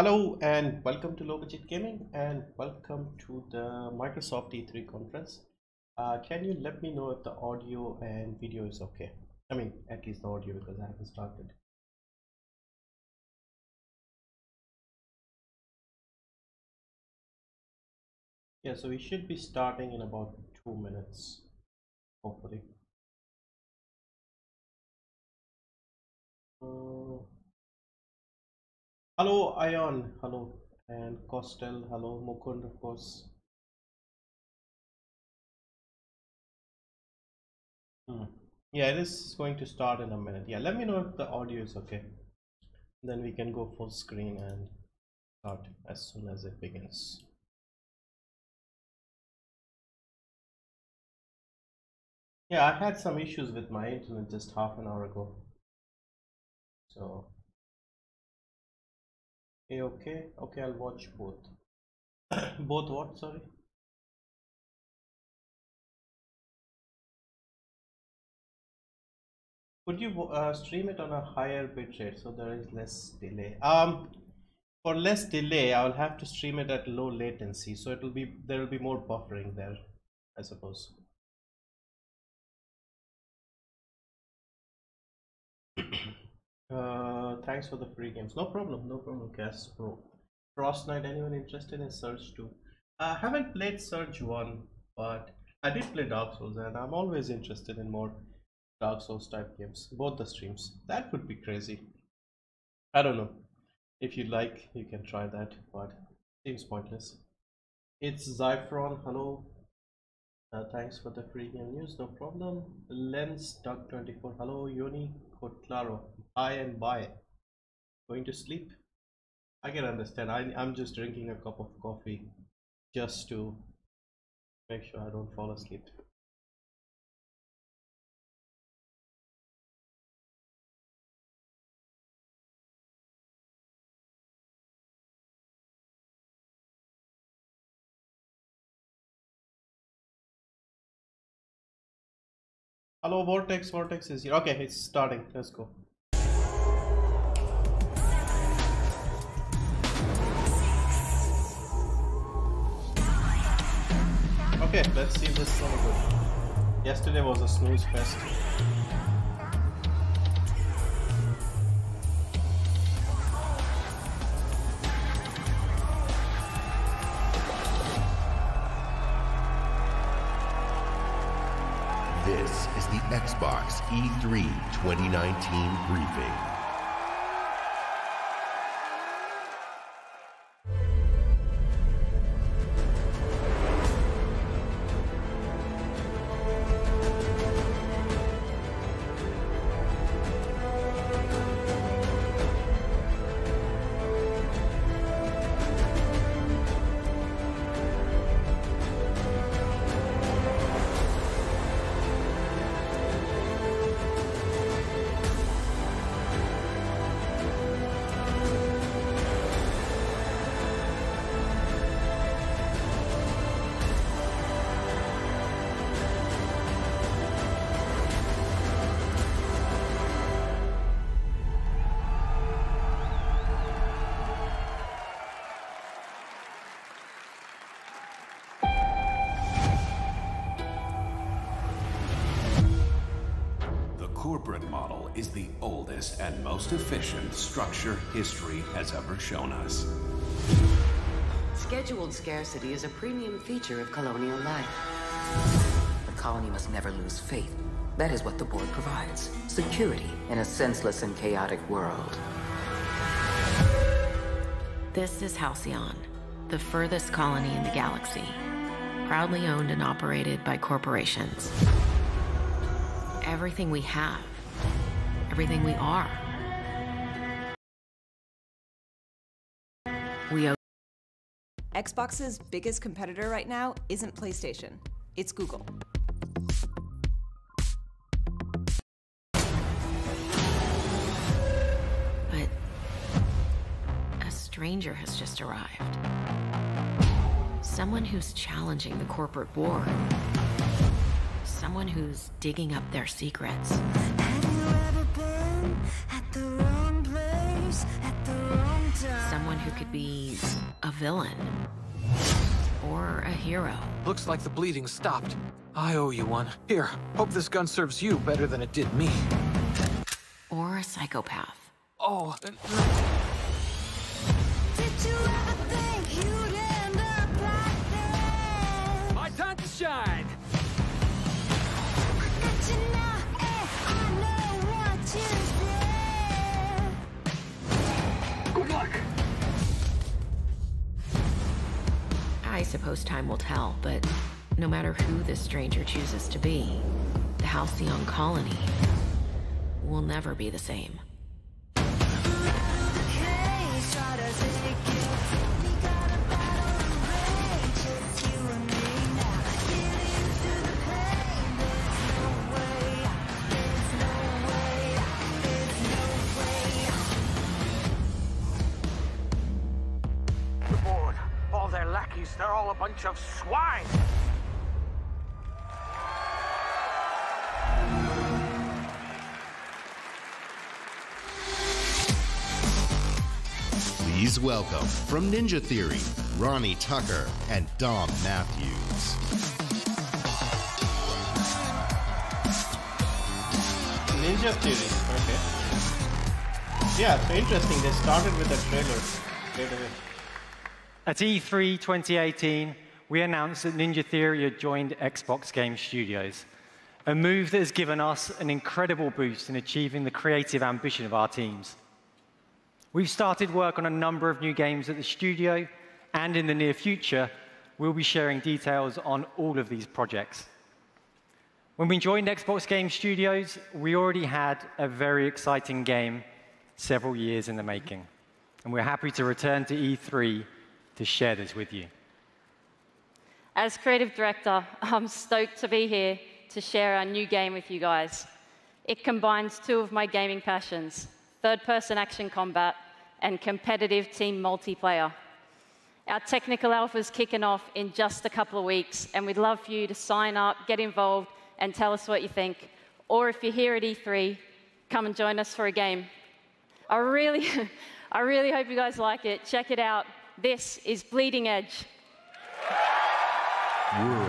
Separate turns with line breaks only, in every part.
Hello and welcome to Budget Gaming and welcome to the Microsoft E3 conference. Uh, can you let me know if the audio and video is okay? I mean, at least the audio because I haven't started. Yeah, so we should be starting in about two minutes, hopefully. Uh, hello, Ion. Hello. And Costel. Hello, Mukund, of course. Hmm. Yeah, it is going to start in a minute. Yeah, let me know if the audio is okay. Then we can go full screen and start as soon as it begins. Yeah, I had some issues with my internet just half an hour ago. So, okay, okay, okay, I'll watch both. both what, sorry? Could you uh, stream it on a higher bitrate so there is less delay? Um, for less delay, I will have to stream it at low latency, so it will be there will be more buffering there, I suppose. uh, thanks for the free games. No problem, no problem, Gas Pro. Frost Knight, anyone interested in Surge 2? I haven't played Surge 1, but I did play Dark Souls and I'm always interested in more Dark Souls type games. Both the streams. That would be crazy. I don't know. If you like, you can try that, but seems pointless. It's Zyphron. Hello. Uh, thanks for the free game news. No problem. Lens Duck 24. Hello, Yoni Cotlaro. Hi and bye. Going to sleep? I can understand. I, I'm just drinking a cup of coffee just to make sure I don't fall asleep. Hello, Vortex. Vortex is here. Okay, it's starting. Let's go. Okay, let's see if this is any good. Yesterday was a snooze fest.
Xbox E3 2019 briefing.
Is the oldest and most efficient structure history has ever shown us.
Scheduled scarcity is a premium feature of colonial life. The colony must never lose faith. That is what the board provides. Security in a senseless and chaotic world.
This is Halcyon, the furthest colony in the galaxy. Proudly owned and operated by corporations. Everything we have, everything we are. We owe
Xbox's biggest competitor right now isn't PlayStation, it's Google.
but a stranger has just arrived. Someone who's challenging the corporate war. Someone who's digging up their secrets. Someone someone who could be a villain or a hero.
Looks like the bleeding stopped. I owe you one. Here, hope this gun serves you better than it did me.
Or a psychopath.
Oh, my time to shine!
I suppose time will tell, but no matter who this stranger chooses to be, the Halcyon colony will never be the same.
All a bunch of swine!
Please welcome from Ninja Theory, Rahni Tucker and Dom Matthews.
Ninja Theory. Okay. Yeah, so interesting. They started with a trailer straight away.
At E E3 2018, we announced that Ninja Theory had joined Xbox Game Studios, a move that has given us an incredible boost in achieving the creative ambition of our teams. We've started work on a number of new games at the studio, and in the near future, we'll be sharing details on all of these projects. When we joined Xbox Game Studios, we already had a very exciting game several years in the making, and we're happy to return to E3 to share this with you.
As creative director, I'm stoked to be here to share our new game with you guys. It combines two of my gaming passions third person action combat and competitive team multiplayer. Our technical alpha is kicking off in just a couple of weeks, and we'd love for you to sign up, get involved, and tell us what you think. Or if you're here at E3, come and join us for a game. I really, I really hope you guys like it. Check it out. This is Bleeding Edge.
World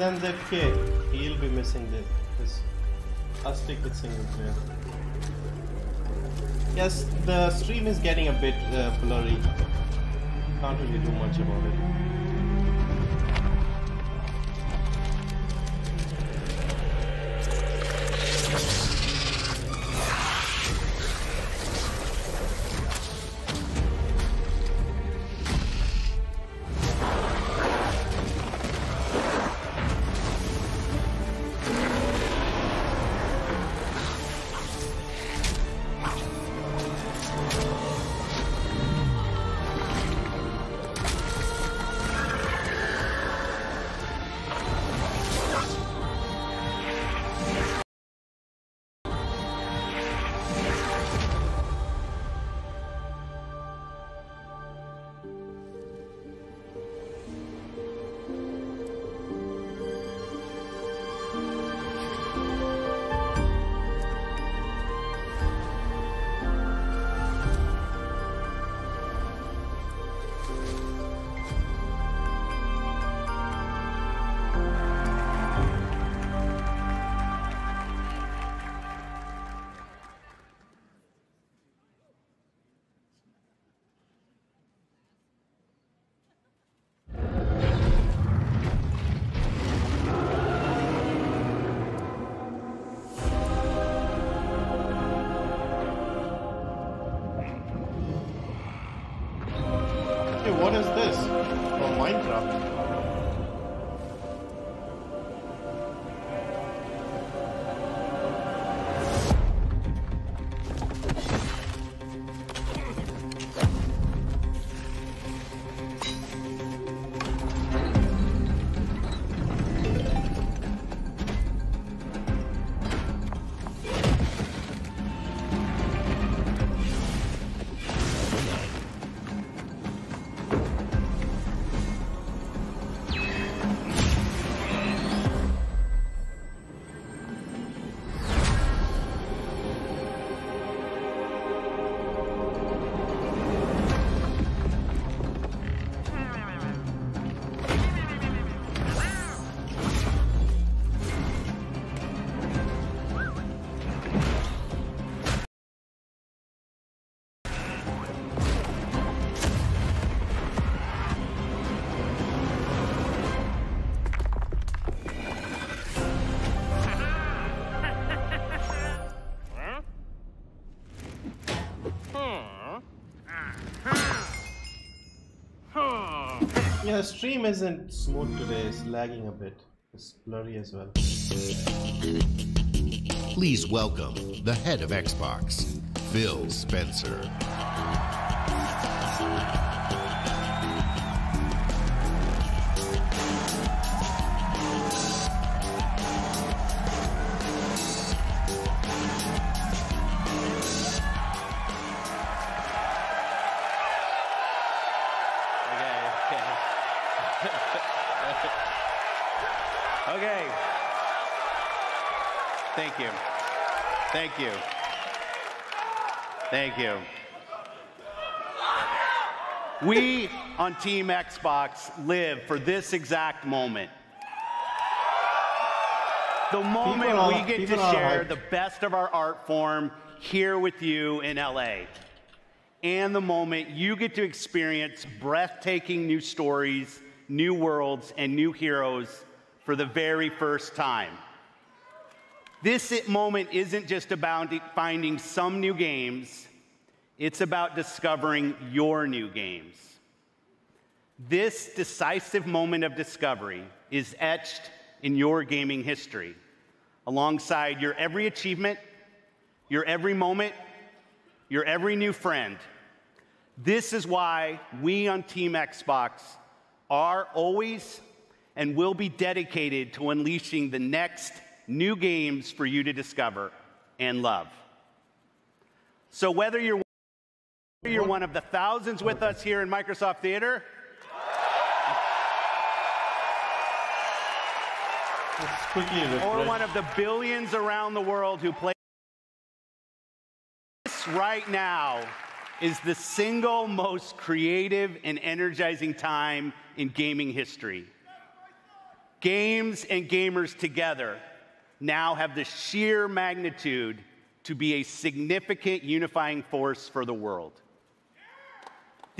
Where is NZK? He'll be missing this. this. I'll stick with single player. Yes, the stream is getting a bit uh, blurry. Can't really do much about it. Minecraft. Yeah, stream isn't smooth today, it's lagging a bit. It's blurry as well.
Please welcome the head of Xbox, Phil Spencer.
Thank you. We on Team Xbox live for this exact moment. The moment
are-
we get to share the best of our art form here with you in LA. And the moment you get to experience breathtaking new stories, new worlds, and new heroes for the very first time. This moment isn't just about finding some new games, it's about discovering your new games. This decisive moment of discovery is etched in your gaming history, alongside your every achievement, your every moment, your every new friend. This is why we on Team Xbox are always and will be dedicated to unleashing the next new games for you to discover and love. So whether you're you're one of the thousands with us here in Microsoft Theater, or one of the billions around the world who play this right now is the single most creative and energizing time in gaming history. Games and gamers together now have the sheer magnitude to be a significant unifying force for the world.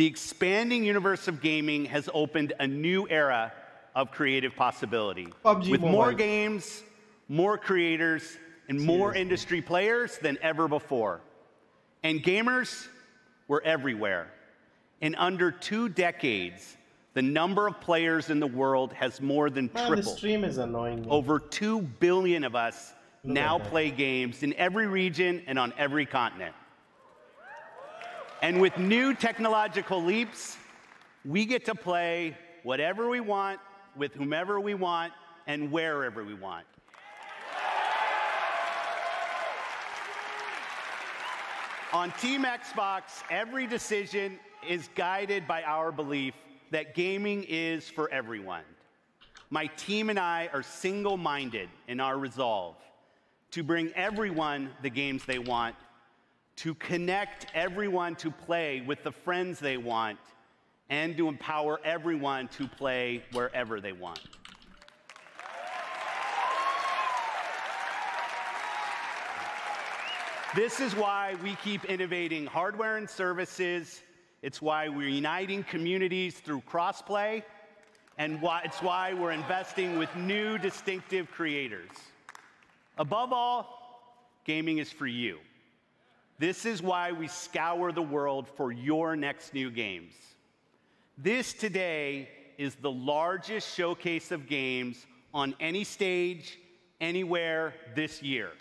The expanding universe of gaming has opened a new era of creative possibility.
PUBG
with more games, more creators, and more industry players than ever before. And gamers were everywhere. In under two decades, the number of players in the world has more than
Man, the
tripled.
stream is annoying me.
Over 2 billion of us
Look
now play games in every region and on every continent. And with new technological leaps, we get to play whatever we want, with whomever we want, and wherever we want. On Team Xbox, every decision is guided by our belief that gaming is for everyone. My team and I are single minded in our resolve to bring everyone the games they want, to connect everyone to play with the friends they want, and to empower everyone to play wherever they want. This is why we keep innovating hardware and services. It's why we're uniting communities through crossplay. And why, it's why we're investing with new distinctive creators. Above all, gaming is for you. This is why we scour the world for your next new games. This today is the largest showcase of games on any stage, anywhere this year.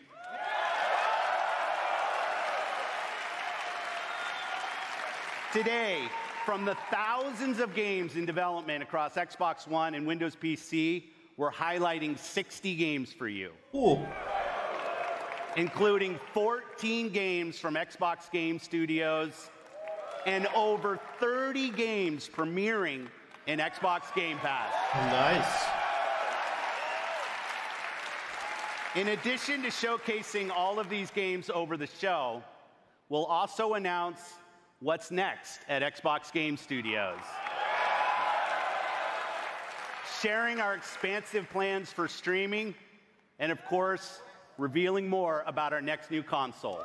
Today, from the thousands of games in development across Xbox One and Windows PC, we're highlighting 60 games for you. Including 14 games from Xbox Game Studios and over 30 games premiering in Xbox Game Pass.
Nice.
In addition to showcasing all of these games over the show, we'll also announce what's next at Xbox Game Studios. Sharing our expansive plans for streaming, and of course, revealing more about our next new console.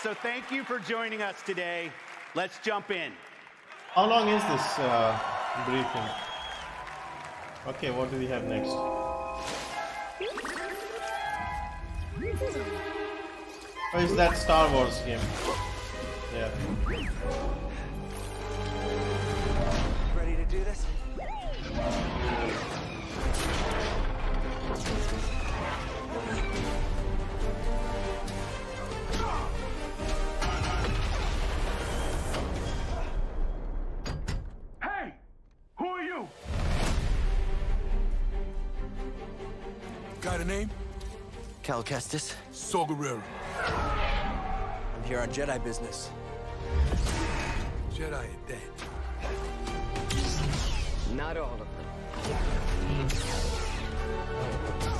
So, thank you for joining us today. Let's jump in.
How long is this uh, briefing? Okay, what do we have next? Oh, is that Star Wars game? Yeah.
Ready to do this? Got a name? Cal Kestis.
Saw Gerrera.
I'm here on Jedi business.
Jedi are dead.
Not all of them.
Oh.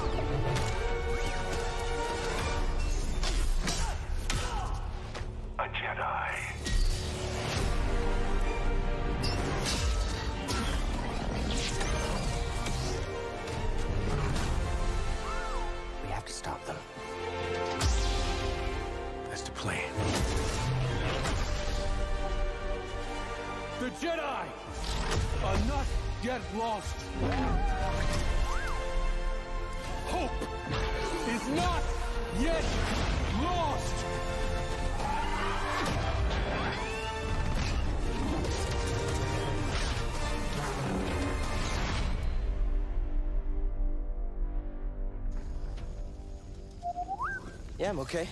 Yeah, I'm okay.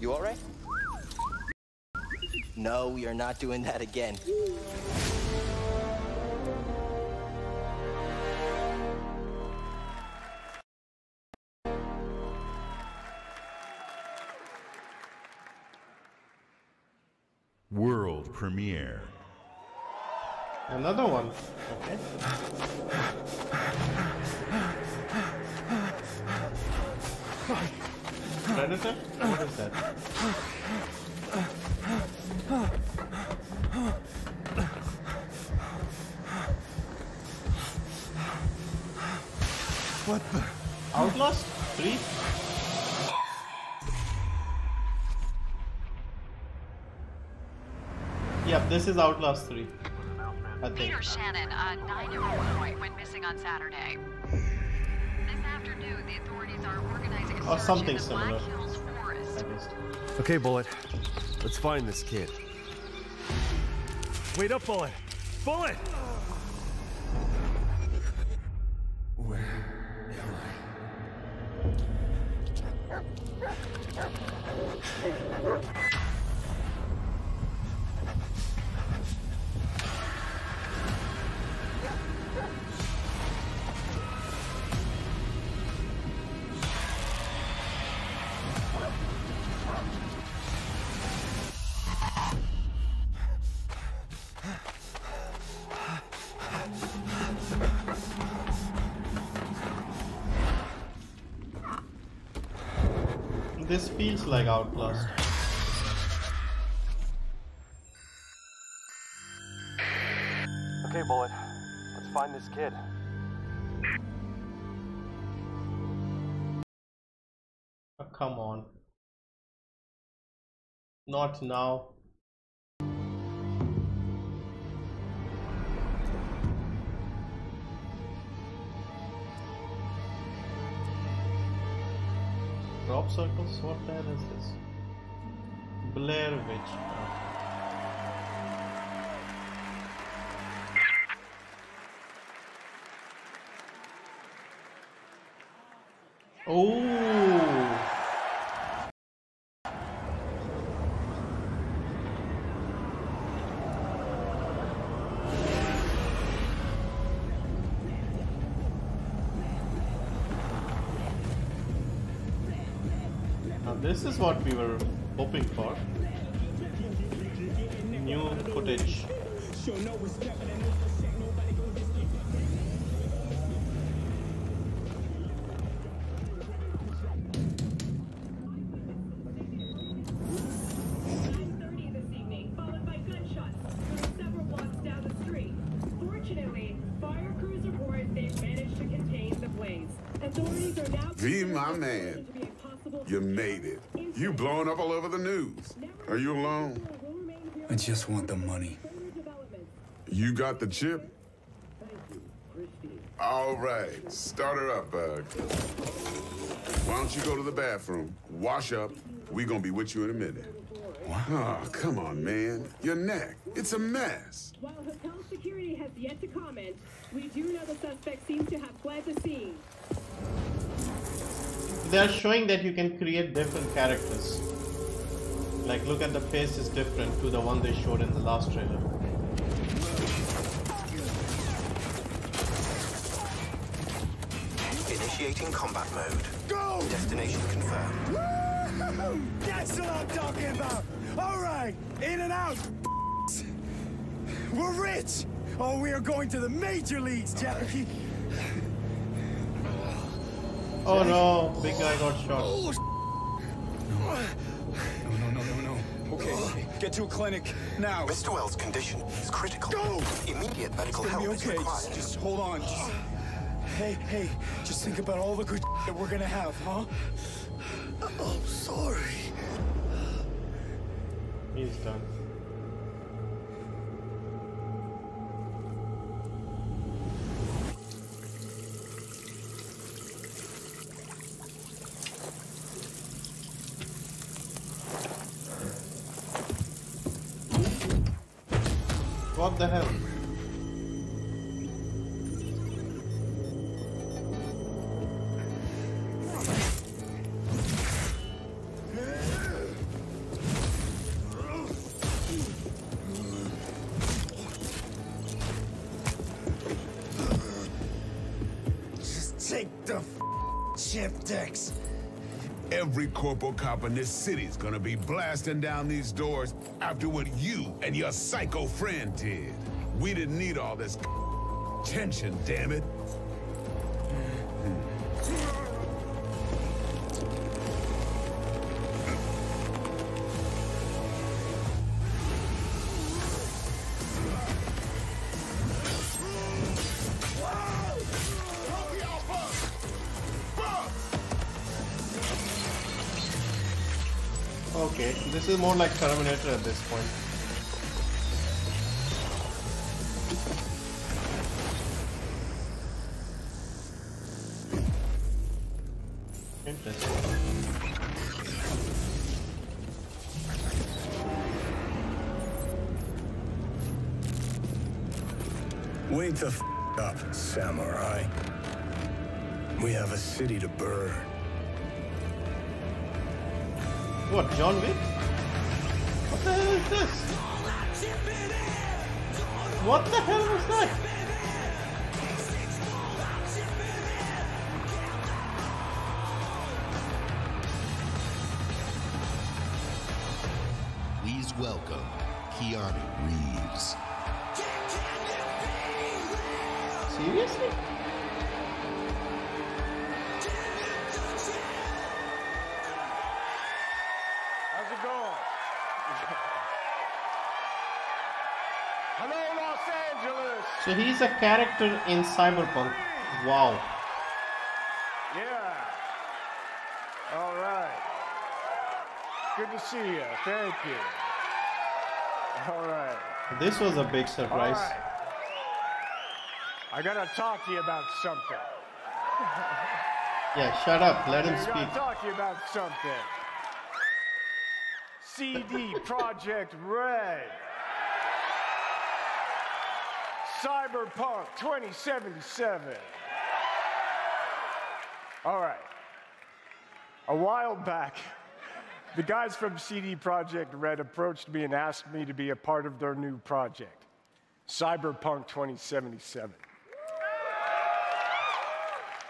You all right? No, we are not doing that again.
World premiere.
Another one. Okay. This is Outlast 3. I think.
Peter Shannon, a nine-year-old boy, went missing on Saturday. This afternoon, the authorities are organizing a
Or
search
something
in the
similar.
Black Hills Forest.
Okay, Bullet. Let's find this kid. Wait up, Bullet! Bullet!
Feels like Outlast.
Okay, Bullet. Let's find this kid.
Oh, come on. Not now. circles? What air is this? Blair Witch. Oh! This is what we were hoping for. New footage.
I just want the money.
You got the chip? All right. Start her up, Bug. Why don't you go to the bathroom, wash up? We gonna be with you in a minute. What? Oh, come on, man. Your neck. It's a mess.
While hotel security has yet to comment, we do know the suspect seems to have fled the scene.
They are showing that you can create different characters. Like look at the face is different to the one they showed in the last trailer.
Initiating combat mode.
Go!
Destination confirmed.
Woo! That's what I'm talking about! Alright, in and out! We're rich! Oh, we are going to the major leagues, Jackie!
Oh no, big guy got shot.
Oh, no. Okay, get to a clinic now.
Mr. Welles' condition is critical.
Go!
Immediate medical
It's gonna
help
be
is
okay.
required.
Just, just hold on. Just, hey, hey, just think about all the good that we're gonna have, huh? Oh, sorry.
He's done.
Corporal cop in this city's gonna be blasting down these doors after what you and your psycho friend did. We didn't need all this tension, damn it.
More like Terminator at this point.
Wake the f up, samurai. We have a city to burn.
What, John Wick? What the hell is this? What the hell was that? So he's a character in Cyberpunk. Wow.
Yeah. All right. Good to see you. Thank you. All right.
This was a big surprise.
right. I gotta talk to you about something.
Yeah, shut up. Let him
I
speak.
gotta talk to you about something. CD Projekt Red. Cyberpunk 2077. All right.
A while back, the guys from CD Projekt Red approached me and asked me to be a part of their new project, Cyberpunk 2077.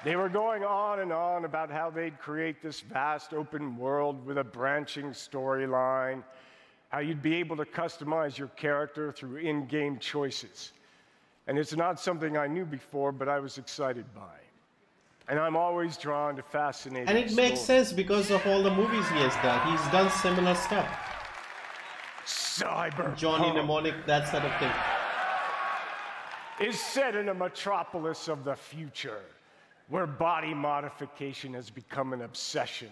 They were going on and on about how they'd create this vast open world with a branching storyline, how you'd be able to customize your character through in game choices. And it's not something I knew before, but I was excited by. And I'm always drawn to fascinating
And it makes sense because of all the movies he has done. He's done similar stuff.
Cyber
Johnny Mnemonic, that sort of thing.
is set in a metropolis of the future where body modification has become an obsession.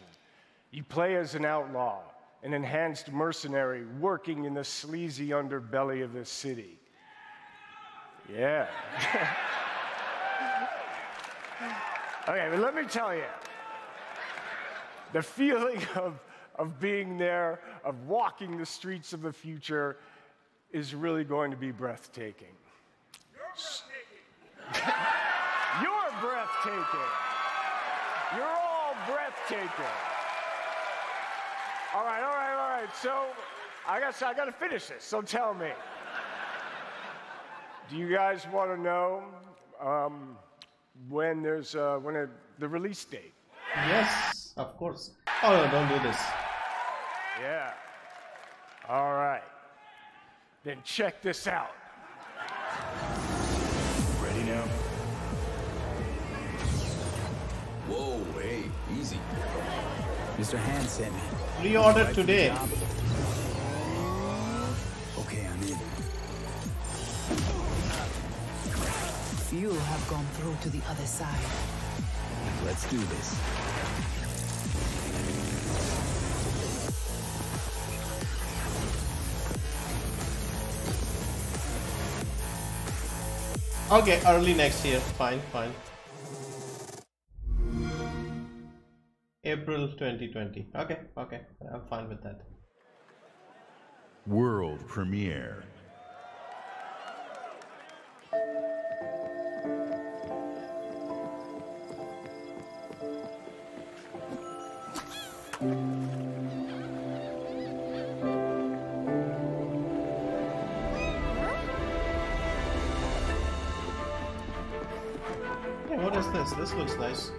You play as an outlaw, an enhanced mercenary working in the sleazy underbelly of the city. Yeah. okay, but let me tell you the feeling of, of being there, of walking the streets of the future, is really going to be breathtaking. You're breathtaking. You're all breathtaking. All right, all right, all right. So I guess I got to finish this. So tell me. Do you guys want to know um, when there's uh, when a, the release date?
Yes, of course. Oh no, don't do this.
Yeah. All right. Then check this out.
Ready now?
Whoa, hey, easy.
Mr. Hand sent me.
Pre-order
Right for the
today.
Few have gone through to the other side.
Let's do this.
Okay, early next year. Fine, fine. April 2020. Okay, okay. I'm fine with that.
World premiere.
What is this? This looks nice.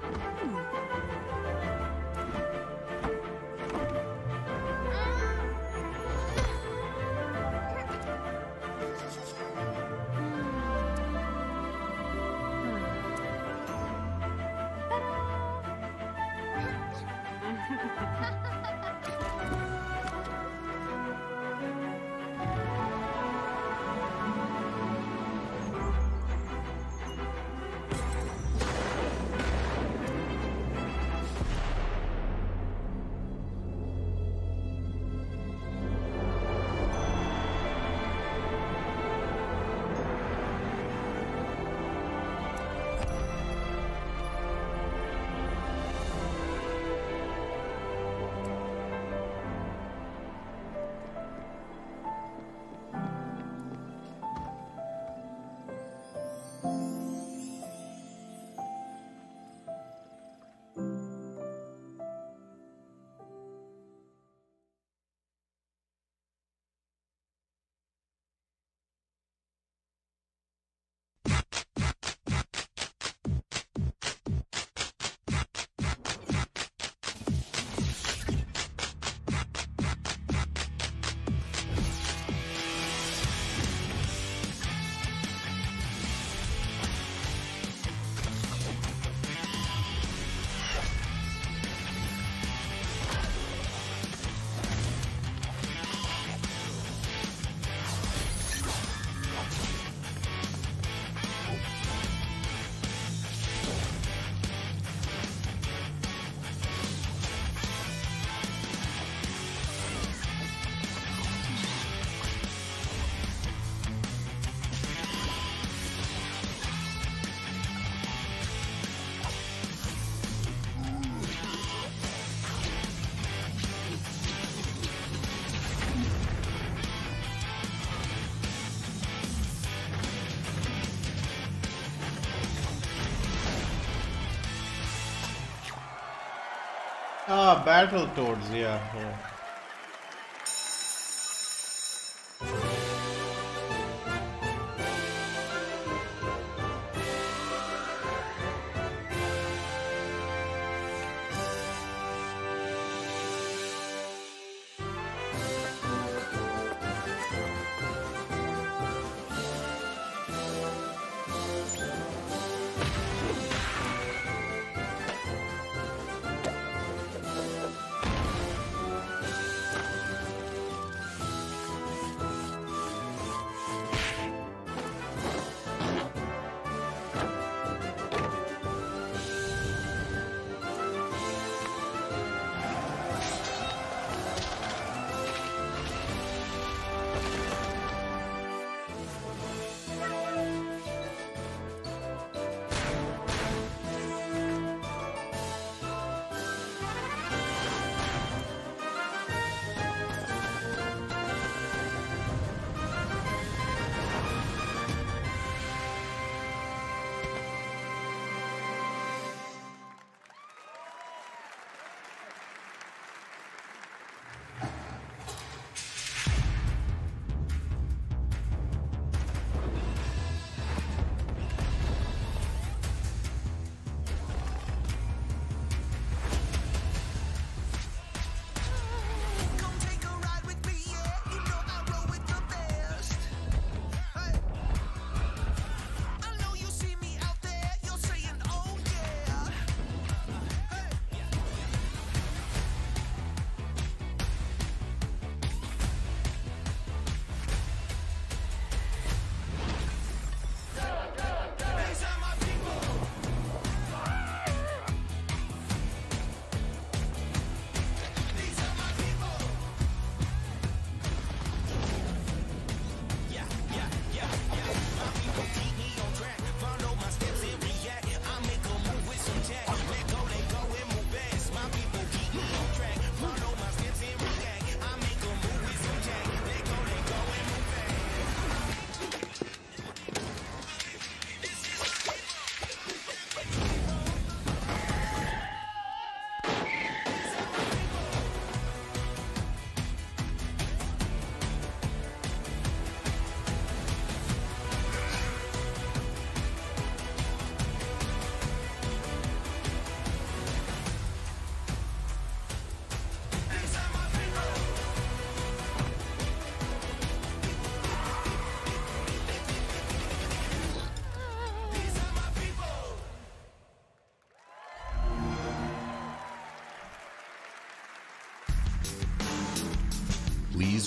Ah, Battletoads, yeah,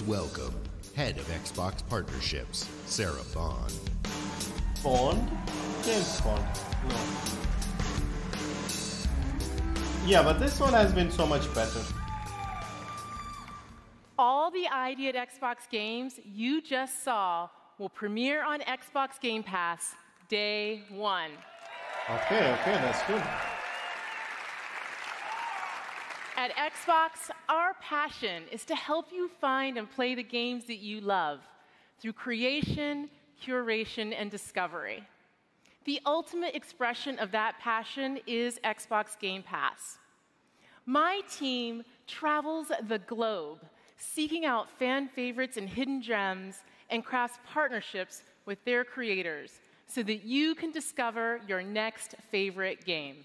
welcome Head of Xbox Partnerships, Sarah Bond.
Bond? James Bond. No. Yeah, but this one has been so much better.
All the ID at Xbox games you just saw will premiere on Xbox Game Pass day one.
Okay, okay, that's good.
At Xbox, our passion is to help you find and play the games that you love through creation, curation, and discovery. The ultimate expression of that passion is Xbox Game Pass. My team travels the globe seeking out fan favorites and hidden gems and crafts partnerships with their creators so that you can discover your next favorite game.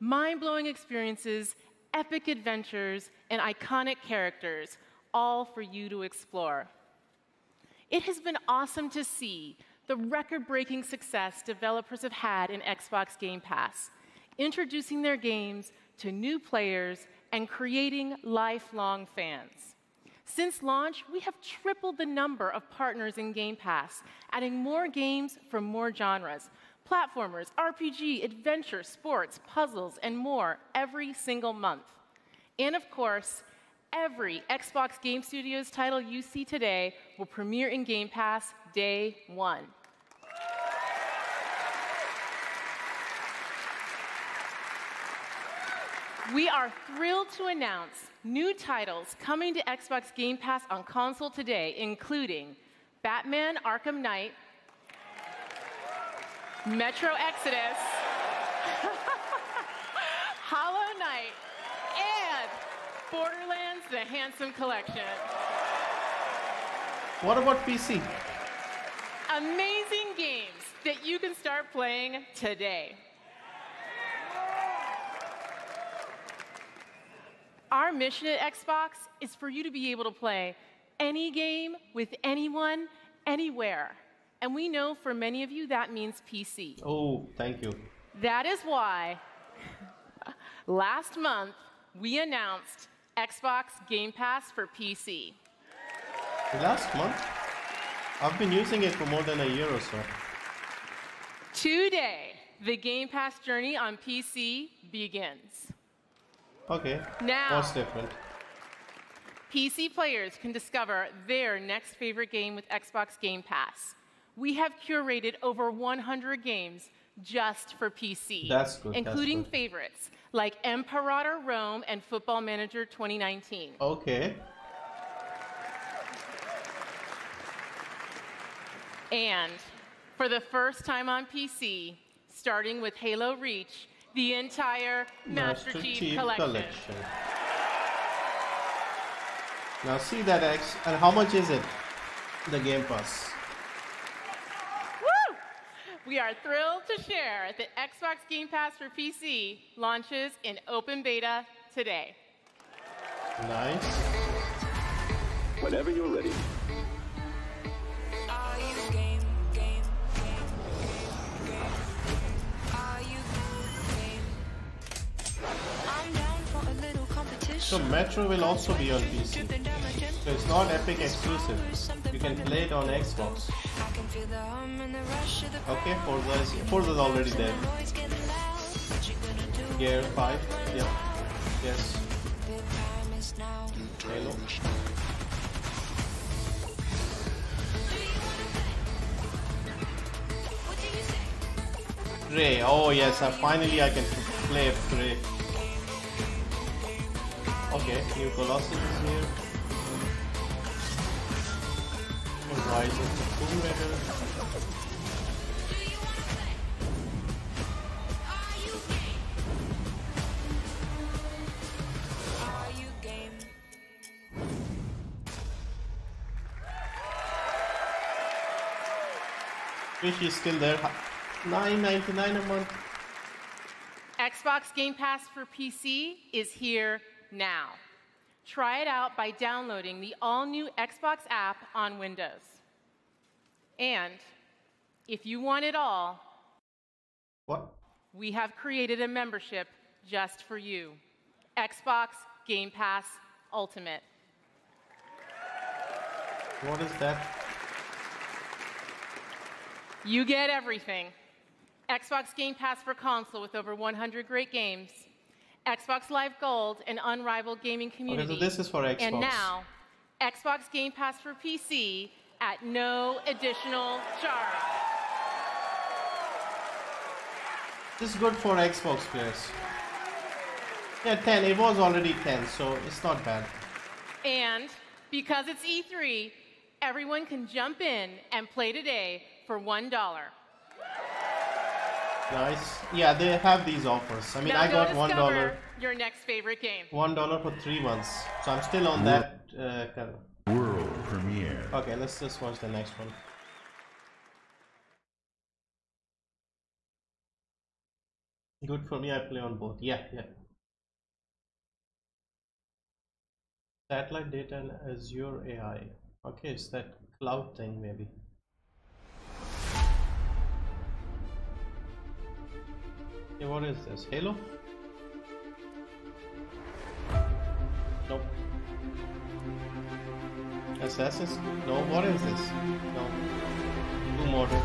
Mind blowing experiences, epic adventures, and iconic characters, all for you to explore. It has been awesome to see the record breaking success developers have had in Xbox Game Pass, introducing their games to new players and creating lifelong fans. Since launch, we have tripled the number of partners in Game Pass, adding more games from more genres platformers, RPG, adventure, sports, puzzles, and more every single month. And of course, every Xbox Game Studios title you see today will premiere in Game Pass day one. We are thrilled to announce new titles coming to Xbox Game Pass on console today, including Batman Arkham Knight, Metro Exodus, Hollow Knight, and Borderlands the handsome collection.
What about PC?
Amazing games that you can start playing today. Our mission at Xbox is for you to be able to play any game with anyone, anywhere. And we know for many of you that means PC.
Oh, thank you.
That is why last month we announced Xbox Game Pass for PC.
Last month? I've been using it for more than a year or so.
Today, the Game Pass journey on PC begins.
Okay.
Now-
What's different?
PC players can discover their next favorite game with Xbox Game Pass. We have curated over 100 games just for PC,
That's good,
including favorites like Imperator Rome and Football Manager 2019.
Okay.
And for the first time on PC, starting with Halo Reach, the entire Master, Chief, collection.
Now see that X, and how much is it? The Game Pass.
Woo! We are thrilled to share that Xbox Game Pass for PC launches in open beta today.
Nice.
Whenever you're ready.
So Metro will also be on PC. So it's not Epic exclusive. You can play it on Xbox. Okay, Forza is Forza is already there. Gear 5, yeah. Yes. Halo. Prey. Oh yes, I finally I can play Prey. Okay, new Colossus is here. Rise of the Tomb Raider. Fish is still there. Nine ninety nine a month.
Xbox Game Pass for PC is here now. Try it out by downloading the all new Xbox app on Windows. And if you want it all,
What?
we have created a membership just for you Xbox Game Pass Ultimate.
What is that?
You get everything. Xbox Game Pass for console with over 100 great games. Xbox Live Gold, an unrivaled gaming community.
this is for Xbox.
And now, Xbox Game Pass for PC at no additional charge.
This is good for Xbox players. Yeah, 10. It was already 10, so it's not bad.
And because it's E3, everyone can jump in and play today for $1.
Nice. Yeah, they have these offers. I mean,
now
I
go
got one
Your next favorite game.
one dollar for three months. So I'm still on that. Uh, kind of.
World premiere.
Okay, let's just watch the next one. Good for me. I play on both. Yeah, yeah. Satellite data and Azure AI. Okay, it's that cloud thing maybe. Okay, what is this? Halo? Nope. Assassin's? No, what is this? No. Doom Order.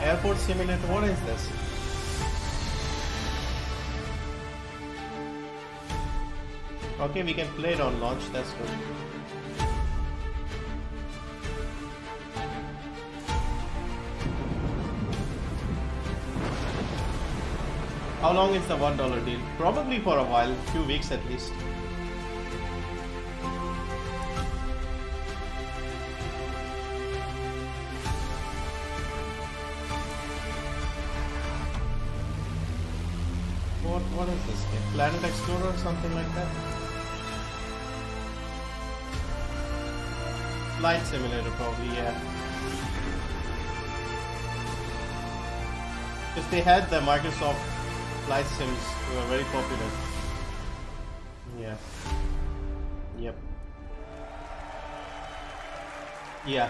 Airport Simulator, what is this? Okay, we can play it on launch, that's good. How long is the $1 deal? Probably for a while, few weeks at least. What, what is this game? Planet Explorer or something like that? Flight Simulator probably, yeah. Because they had the Microsoft Flight Sims were very popular. Yeah. Yep. Yeah.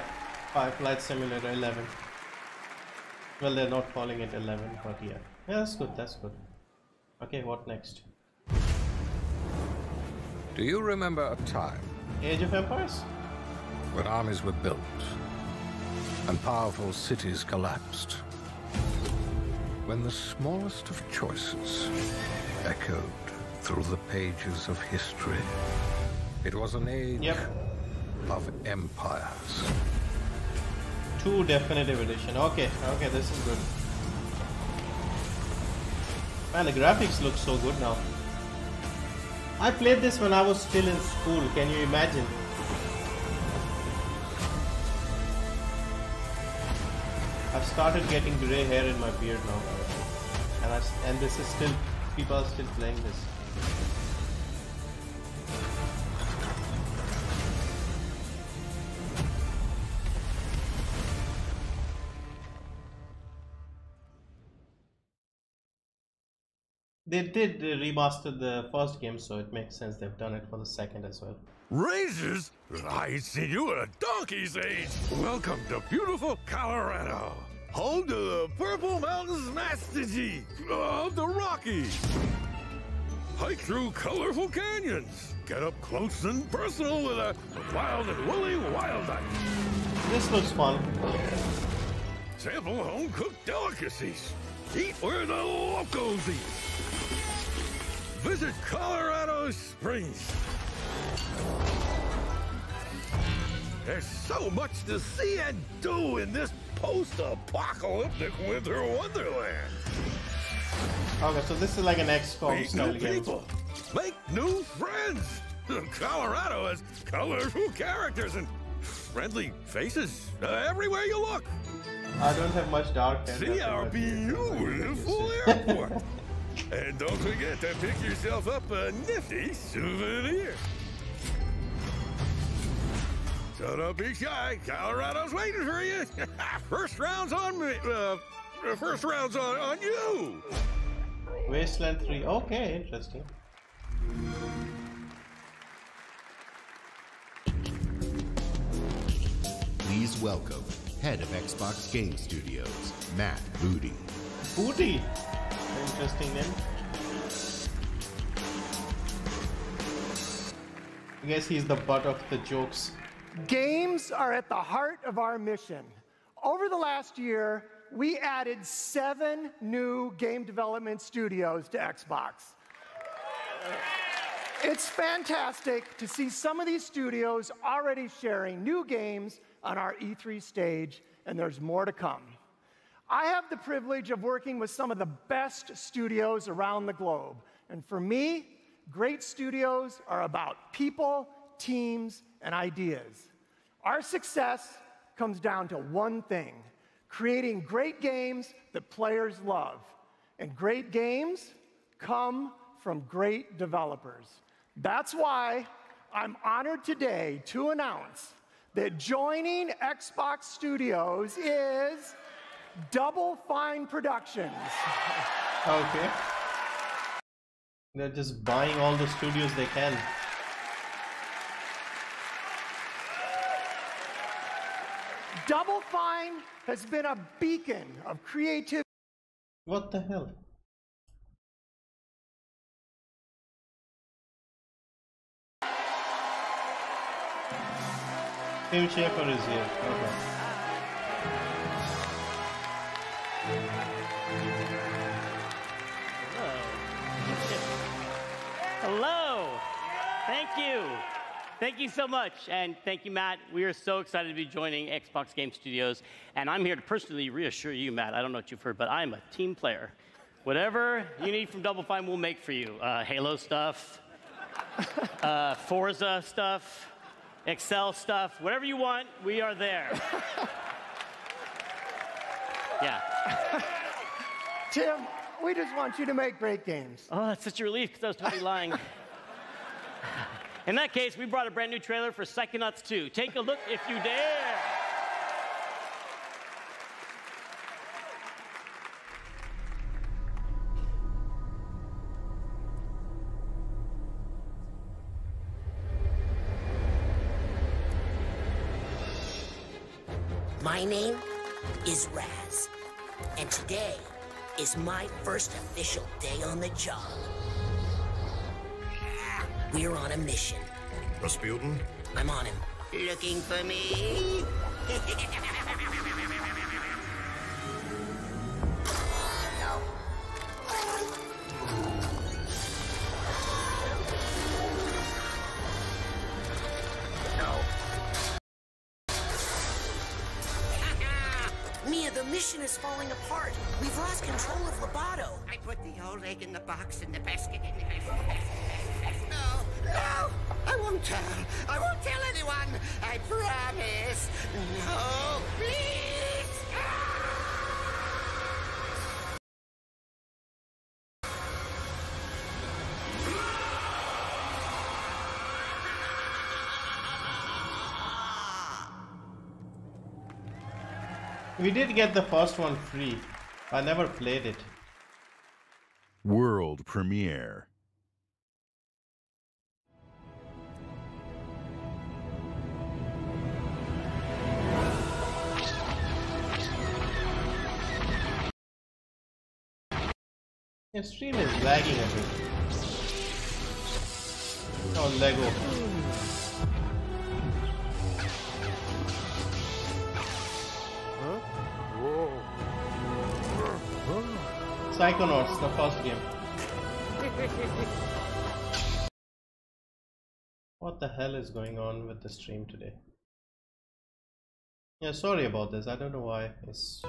Five Flight Simulator 11. Well, they're not calling it 11, but yeah. Yeah, that's good, that's good. Okay, what next?
Do you remember a time
Age of Empires?
When armies were built and powerful cities collapsed? When the smallest of choices echoed through the pages of history. It was an age of empires.
Two definitive edition. Okay, okay, this is good. Man, the graphics look so good now. I played this when I was still in school. Can you imagine? I've started getting gray hair in my beard now, and I, and this is still people are still playing this. They did remaster the first game, so it makes sense they've done it for the second as well.
Razors? I see you at a donkey's age. Welcome to beautiful Colorado. Home to the Purple Mountains Master G of the Rockies. Hike through colorful canyons. Get up close and personal with a wild and woolly wild ice.
This looks fun.
Sample home cooked delicacies. Eat where the locals eat. Visit Colorado Springs. There's so much to see and do in this post-apocalyptic winter wonderland.
Okay, so this is like an XCOM
Meet
style
new
game.
people. Make new friends. Colorado has colorful characters and friendly faces uh, everywhere you look.
I don't have much dark.
See our
what I feel.
beautiful airport. and don't forget to pick yourself up a nifty souvenir. So don't be shy. Colorado's waiting for you. first round's on me. Uh, first round's on, on you.
Wasteland 3. Okay, interesting.
Please welcome head of Xbox Game Studios, Matt Booty.
Booty. Interesting name. I guess he's the butt of the jokes.
Games are at the heart of our mission. Over the last year, we added seven new game development studios to Xbox. It's fantastic to see some of these studios already sharing new games on our E3 stage, and there's more to come. I have the privilege of working with some of the best studios around the globe. And for me, great studios are about people, teams, and ideas. Our success comes down to one thing creating great games that players love. And great games come from great developers. That's why I'm honored today to announce that joining Xbox Studios is Double Fine Productions.
Okay. They're just buying all the studios they can.
Double Fine has been a beacon of creativity.
What the hell? Tim Schafer is here. Okay.
Hello. Thank you. Thank you so much. And thank you, Matt. We are so excited to be joining Xbox Game Studios. And I'm here to personally reassure you, Matt. I don't know what you've heard, but I'm a team player. Whatever you need from Double Fine, we'll make for you. Uh, Halo stuff, uh, Forza stuff, Excel stuff, whatever you want, we are there. yeah.
Tim, We just want you to make great games.
Oh, that's such a relief because I was totally lying. In that case, we brought a brand new trailer for Psychonauts 2. Take a look if you dare.
My name is Raz, and today is my first official day on the job. We're on a mission.
Rasputin?
I'm on him. Looking for me?
We did get the first one free. I never played it.
World premiere.
Your stream is lagging a bit. Oh, Lego. Psychonauts, the first game. What the hell is going on with the stream today? Yeah, sorry about this. I don't know why. It's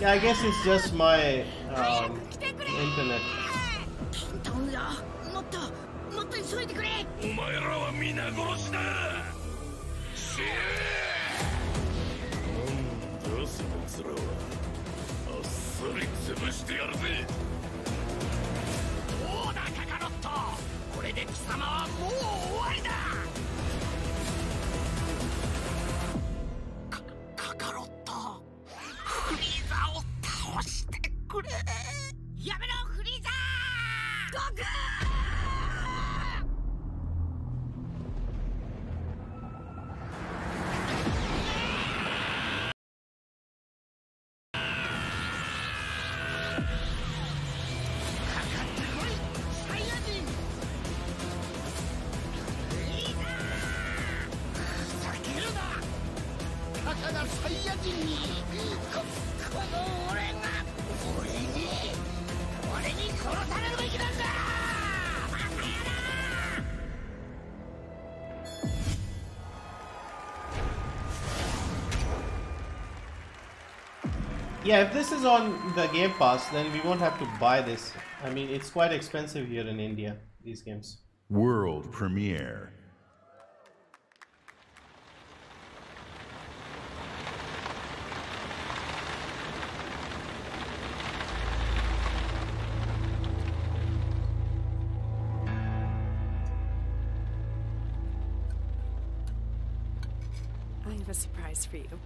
Yeah, I guess it's just my um, internet.
頼むよもっともっと急いでくれ
お前らは皆殺しだ死ねなんだその面はあっさり潰してやるぜ
どうだカカロットこれで貴様はもう終わりだ
Yeah, if this is on the Game Pass, then we won't have to buy this. I mean, it's quite expensive here in India, these games.
World premiere.
I have a surprise for you.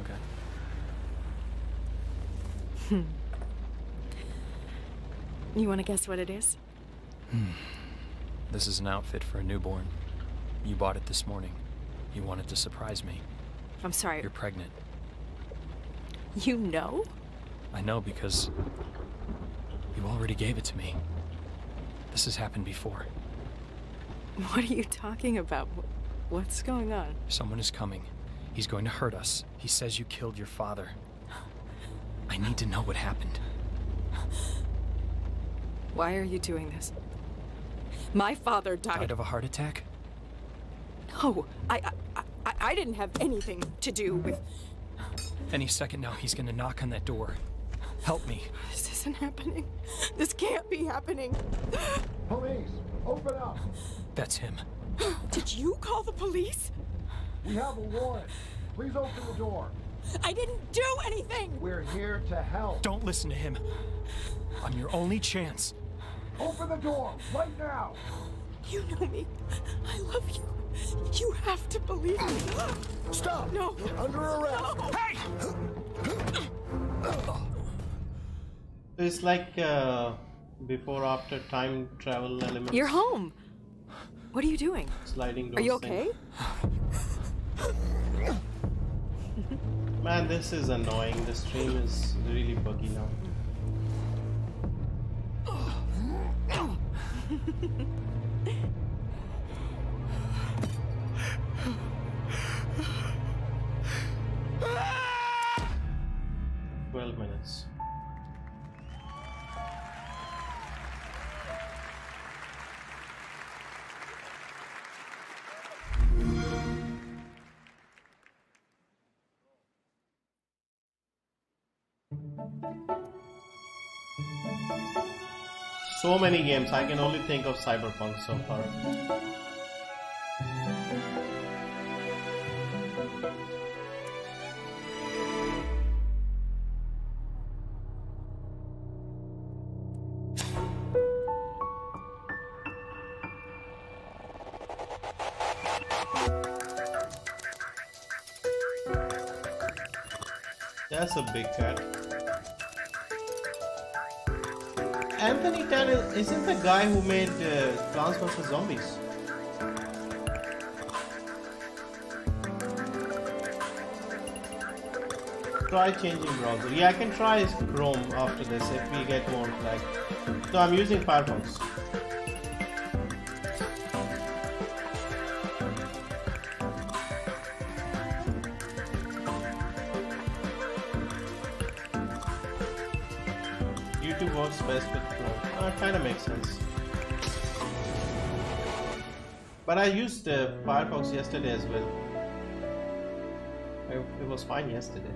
Okay.
Hmm. Hmm. You want to guess what it is?
This is an outfit for a newborn. You bought it this morning. You wanted to surprise me.
I'm sorry.
You're pregnant.
You know?
I know because you already gave it to me. This has happened before.
What are you talking about? What's going on?
Someone is coming. He's going to hurt us. He says you killed your father. I need to know what happened.
Why are you doing this? My father died.
Died of a heart attack?
No, I, I, I, I didn't have anything to do with.
Any second now, he's gonna knock on that door. Help me.
This isn't happening. This can't be happening.
Police, open up.
That's him.
Did you call the police?
We have a warrant. Please open the door.
I didn't do anything.
We're here to help.
Don't listen to him. I'm your only chance.
Open the door right now.
You know me. I love you. You have to believe me.
Stop.
No.
You're under arrest.
No.
Hey!
It's like uh, before after time travel element.
You're home. What are you doing?
Sliding
Are you
doors
okay?
Man, this is annoying. The stream is really buggy now. So many games, I can only think of Cyberpunk so far. Guy who made uh, Plants vs Zombies. Try changing browser. Yeah, I can try Chrome after this if we get more like. So I'm using Firefox. YouTube works best with Chrome. Uh, kind of makes sense. But I used uh, Firefox yesterday as well. It, it was fine yesterday.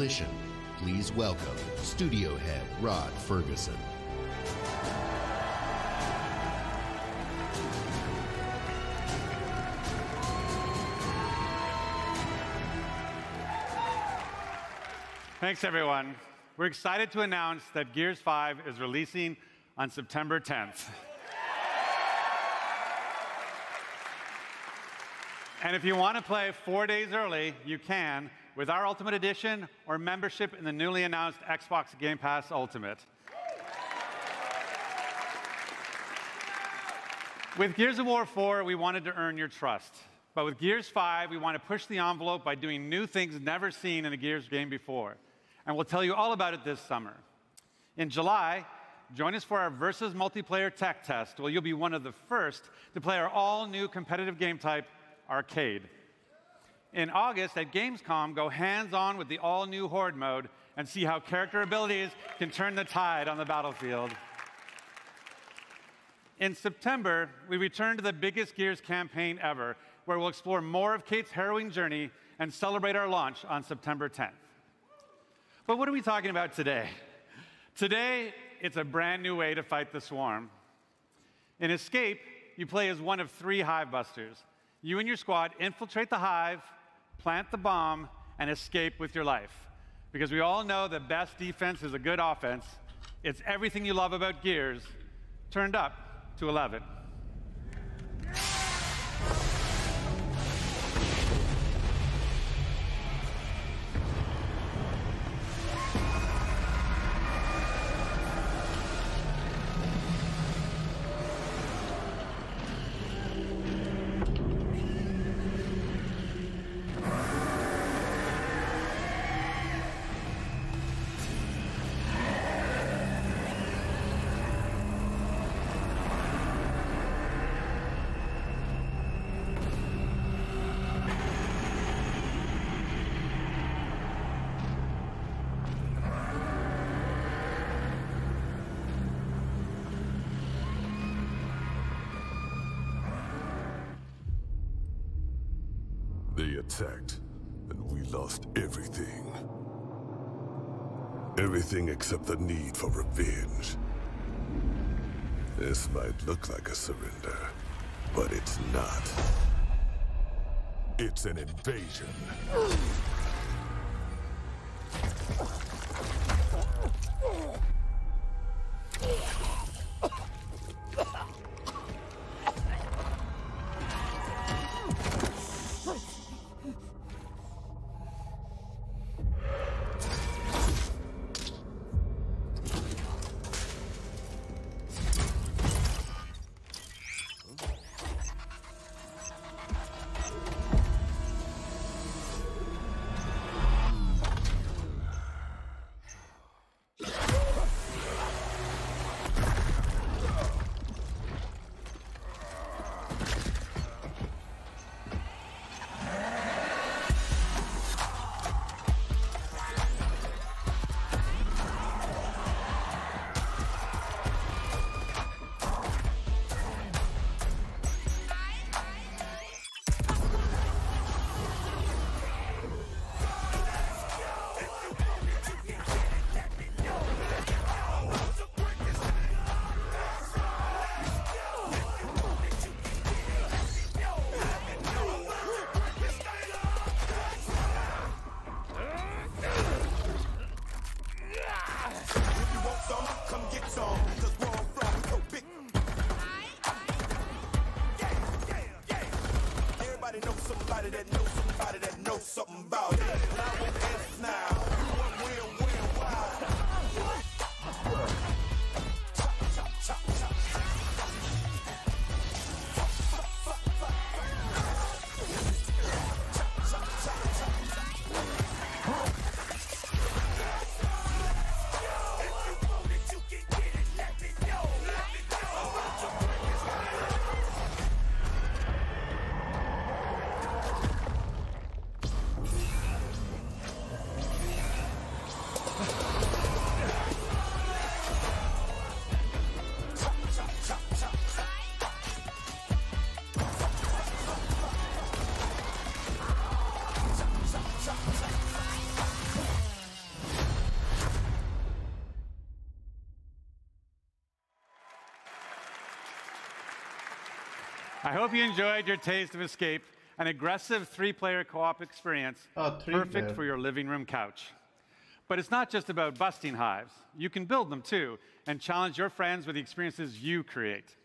Please welcome studio head Rod Fergusson.
Thanks, everyone. We're excited to announce that Gears 5 is releasing on September 10th. And if you want to play four days early, you can with our Ultimate Edition or membership in the newly announced Xbox Game Pass Ultimate. With Gears of War 4, we wanted to earn your trust. But with Gears 5, we want to push the envelope by doing new things never seen in a Gears game before. and we'll tell you all about it this summer. In July, join us for our Versus multiplayer tech test, where you'll be one of the first to play our all new competitive game type, Arcade. In August at Gamescom, go hands on with the all new Horde mode and see how character abilities can turn the tide on the battlefield. In September, we return to the biggest Gears campaign ever, where we'll explore more of Kait's harrowing journey and celebrate our launch on September 10th. But what are we talking about today? Today, it's a brand new way to fight the swarm. In Escape, you play as one of three hive busters. You and your squad infiltrate the hive, plant the bomb, and escape with your life. Because we all know the best defense is a good offense. It's everything you love about Gears turned up to 11.
Need for revenge. This might look like a surrender, but it's not. It's an invasion.
I
hope you enjoyed your taste of Escape, an aggressive three player co op experience
Oh,
perfect
player.
for your living room couch. But it's not just about busting hives. You can build them too and challenge your friends with the experiences you create.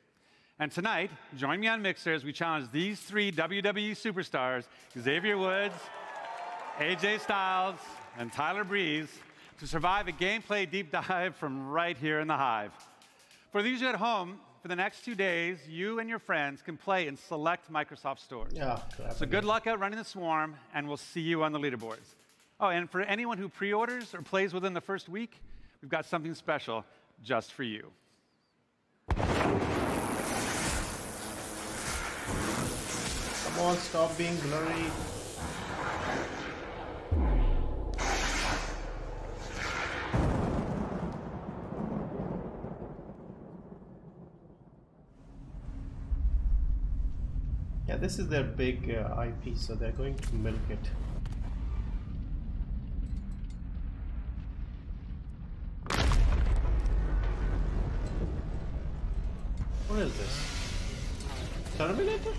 And tonight, join me on Mixer as we challenge these three WWE superstars Xavier Woods, AJ Styles, and Tyler Breeze to survive a gameplay deep dive from right here in the Hive. For those of you at home, for the next two days, you and your friends can play in select Microsoft stores.
Yeah,
So good luck out running the swarm, and we'll see you on the leaderboards. Oh, and for anyone who pre orders or plays within the first week, we've got something special just for you.
Come on, stop being blurry. Yeah, this is their big uh, IP, so they're going to milk it. What is this? Terminator?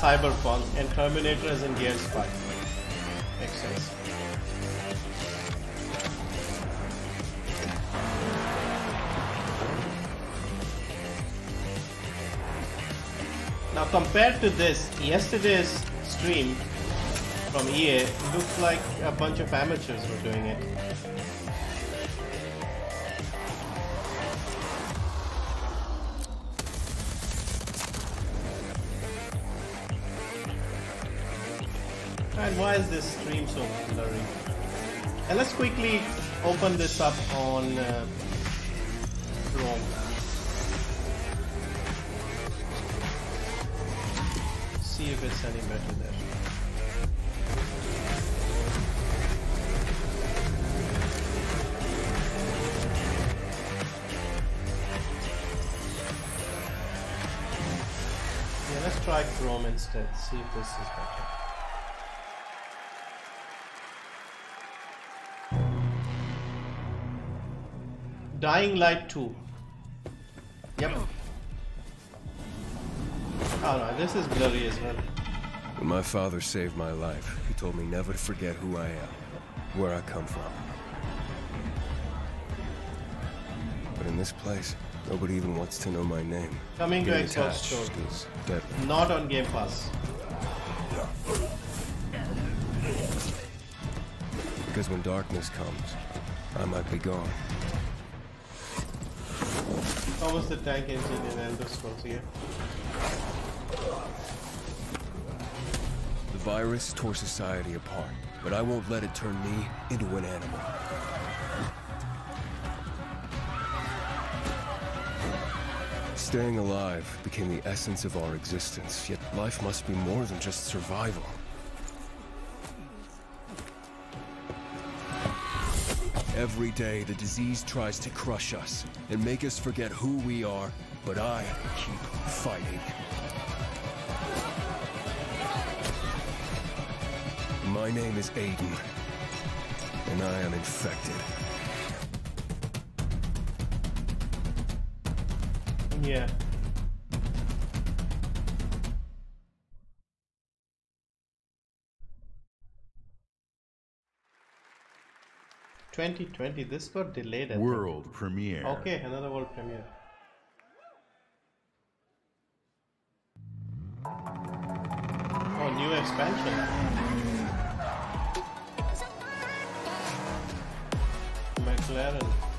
Cyberpunk and Terminator is in Gears 5. Makes sense. Now compared to this, yesterday's stream from EA looks like a bunch of amateurs were doing it. Is this stream so blurry? And let's quickly open this up on uh, Chrome. See if it's any better there. Yeah, let's try Chrome instead. See if this is better. Dying Light 2. Yep. Oh no, this is blurry as well.
When my father saved my life, he told me never to forget who I am, where I come from. But in this place, nobody even wants to know my name.
Coming to Xbox Store. Not on Game Pass.
Because when darkness comes, I might be gone.
Was the tank engine in Elder Scrolls here?
The virus tore society apart, but I won't let it turn me into an animal. Staying alive became the essence of our existence, yet life must be more than just survival. Every day, the disease tries to crush us and make us forget who we are, but I keep fighting. My name is Aiden, and I am infected.
Yeah. Twenty twenty. This got delayed. I think.
World premiere.
Okay, another world premiere. Oh, new expansion. McLaren.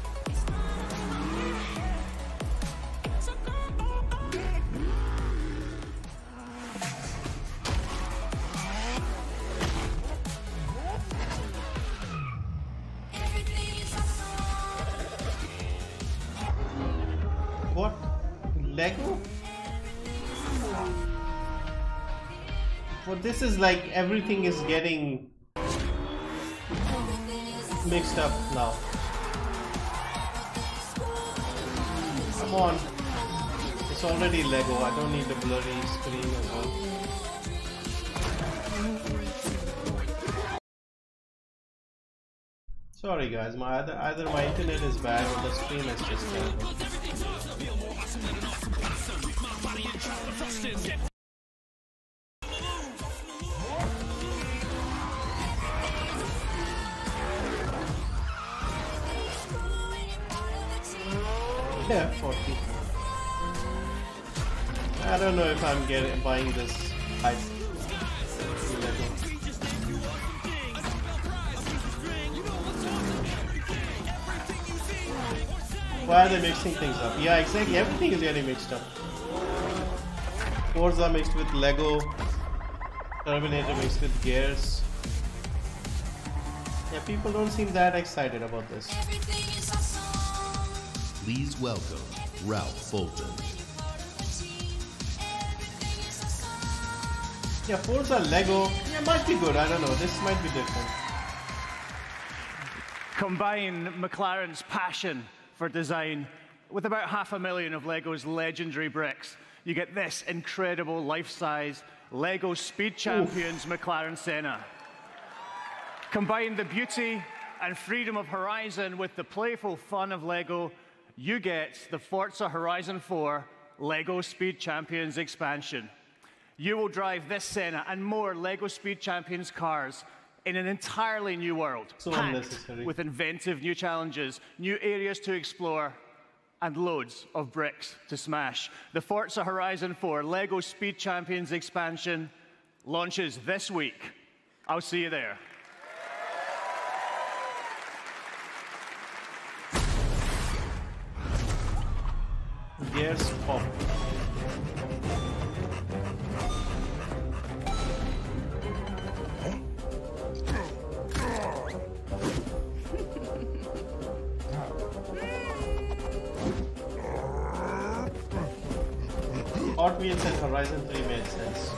Like everything is getting mixed up now. Come on. It's already Lego. I don't need a blurry screen as well. Sorry guys, my either either my internet is bad or the stream is just terrible. If buying this hype. Why are they mixing things up? Yeah, exactly. Everything is getting mixed up. Forza mixed with Lego. Terminator mixed with Gears. Yeah, people don't seem that excited about this.
Please welcome Ralph Fulton.
Yeah, Forza Lego. Yeah, might be good. I don't know. This might be different.
Combine McLaren's passion for design with about half a million of Lego's legendary bricks. You get this incredible life-size Lego Speed Champions McLaren Senna. Combine the beauty and freedom of Horizon with the playful fun of Lego, you get the Forza Horizon 4 Lego Speed Champions expansion. You will drive this Senna and more Lego Speed Champions cars in an entirely new world,
So
packed
unnecessary.
with inventive new challenges, new areas to explore, and loads of bricks to smash. The Forza Horizon 4 Lego Speed Champions expansion launches this week. I'll see you there.
Gears Horizon 3 made sense.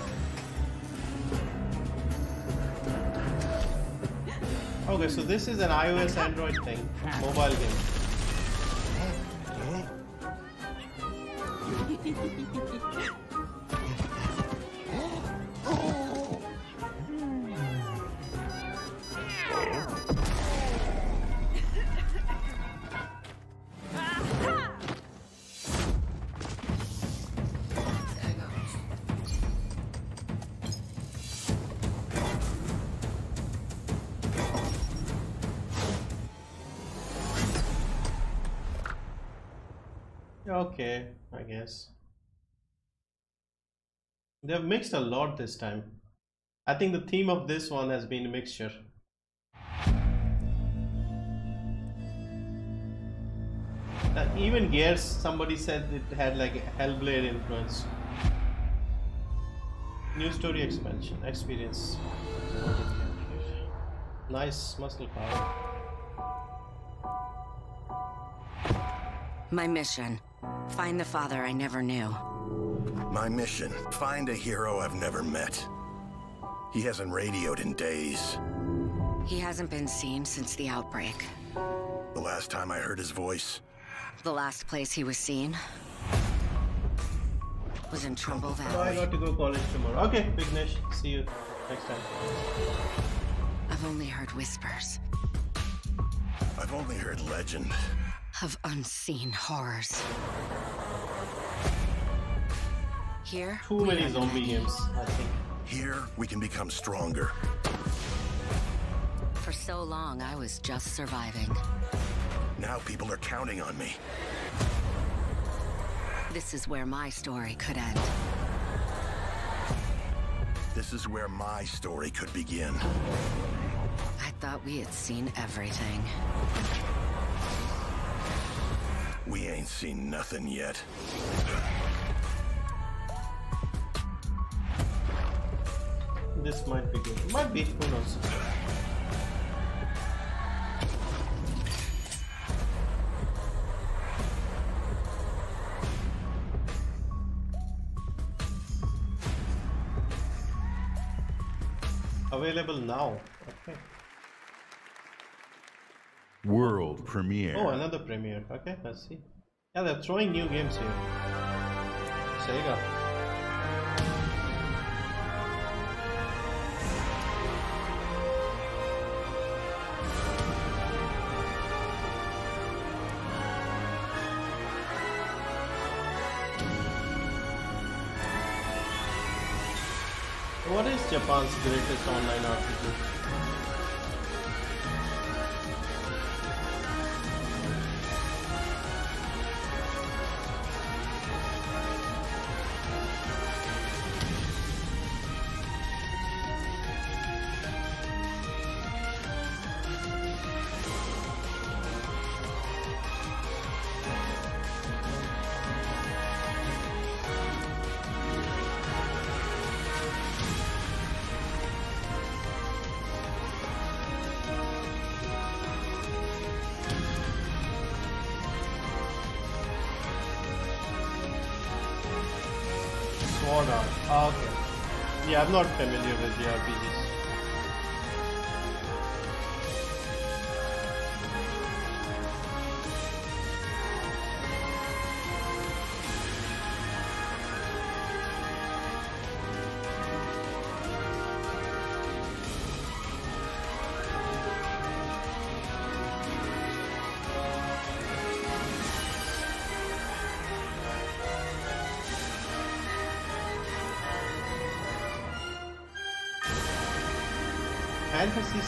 Okay, so this is an iOS Android thing, mobile game. They've mixed a lot this time. I think the theme of this one has been a mixture. Uh, even Gears, somebody said it had like Hellblade influence. New story expansion, experience. Nice muscle power.
My mission find the father I never knew.
My mission find a hero I've never met. He hasn't radioed in days.
He hasn't been seen since the outbreak.
The last time I heard his voice,
The last place he was seen was in Trumbull
So I
Valley.
got to go college tomorrow. Okay, Vignesh, see you next time.
I've only heard whispers
I've only heard legend.
of unseen horrors. Here,
Too many zombie games, I think.
Here, we can become stronger.
For so long, I was just surviving.
Now people are counting on me.
This is where my story could end.
This is where my story could begin.
I thought we had seen everything.
We ain't seen nothing yet.
This might be good. Might be, who knows. Available now. Okay.
World premiere.
Oh, another premiere. Okay, let's see. Yeah, they're throwing new games here. Sega. What is Japan's greatest online RPG? Okay.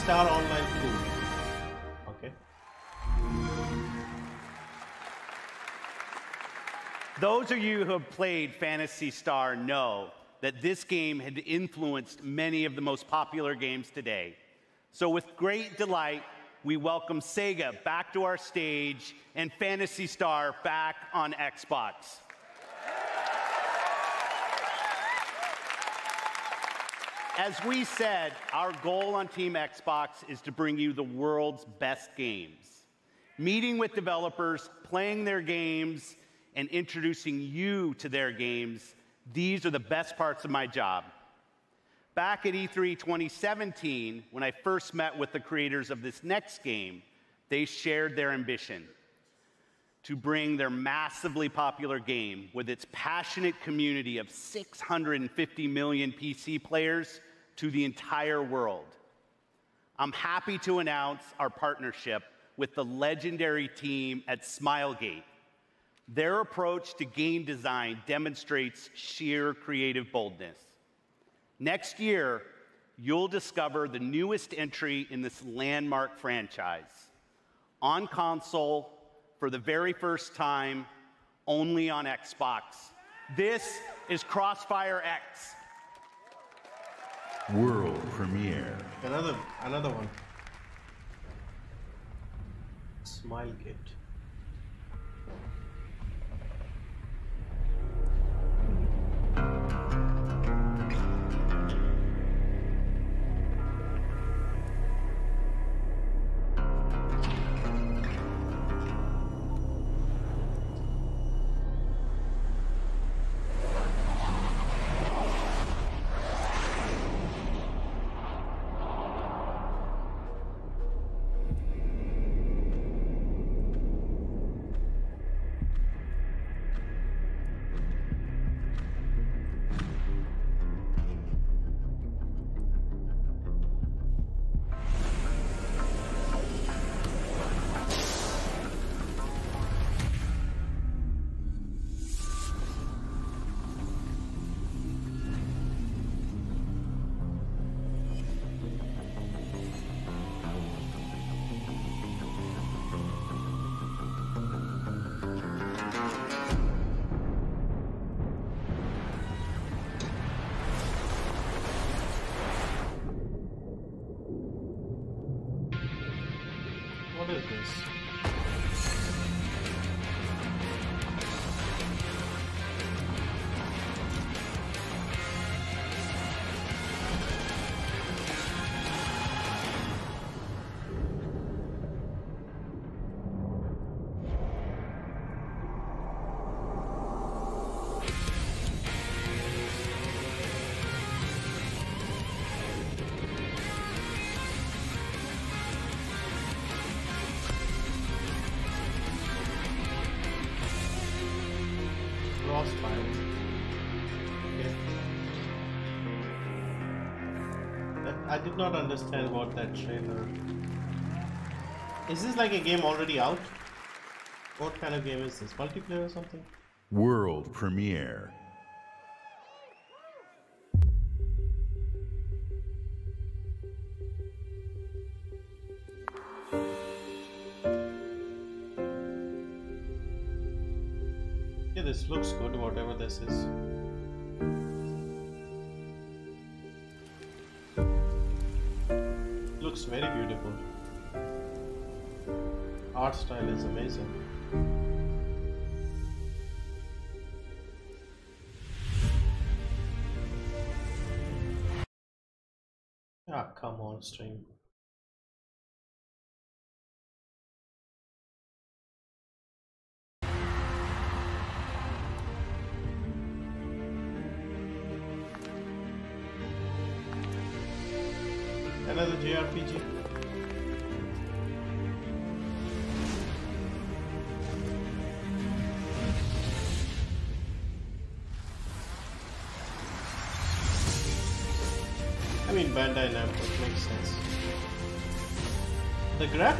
Star Online 2. Okay.
Those of you who have played Phantasy Star know that this game had influenced many of the most popular games today. So, with great delight, we welcome Sega back to our stage and Phantasy Star back on Xbox. As we said, our goal on Team Xbox is to bring you the world's best games. Meeting with developers, playing their games, and introducing you to their games, these are the best parts of my job. Back at E3 2017, when I first met with the creators of this next game, they shared their ambition to bring their massively popular game with its passionate community of 650 million PC players to the entire world. I'm happy to announce our partnership with the legendary team at Smilegate. Their approach to game design demonstrates sheer creative boldness. Next year, you'll discover the newest entry in this landmark franchise. On console, for the very first time, only on Xbox. This is Crossfire X.
World premiere.
Another another one. Smilegate. What not understand about that trailer. Is this like a game already out? What kind of game is this? Multiplayer or something?
World premiere.
Yeah, this looks good, whatever this is. Looks very beautiful. Art style is amazing. Ah, come on, stream.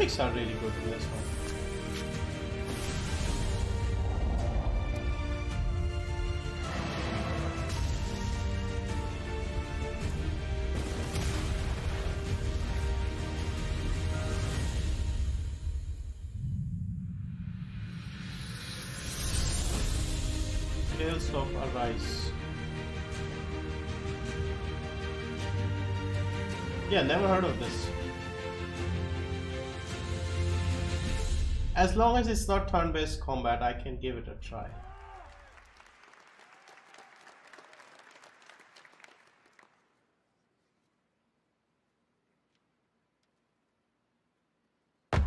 Graphics are really good in this one. Tales of Arise. Yeah, never heard of As long as it's not turn-based combat, I can give it a try. Okay,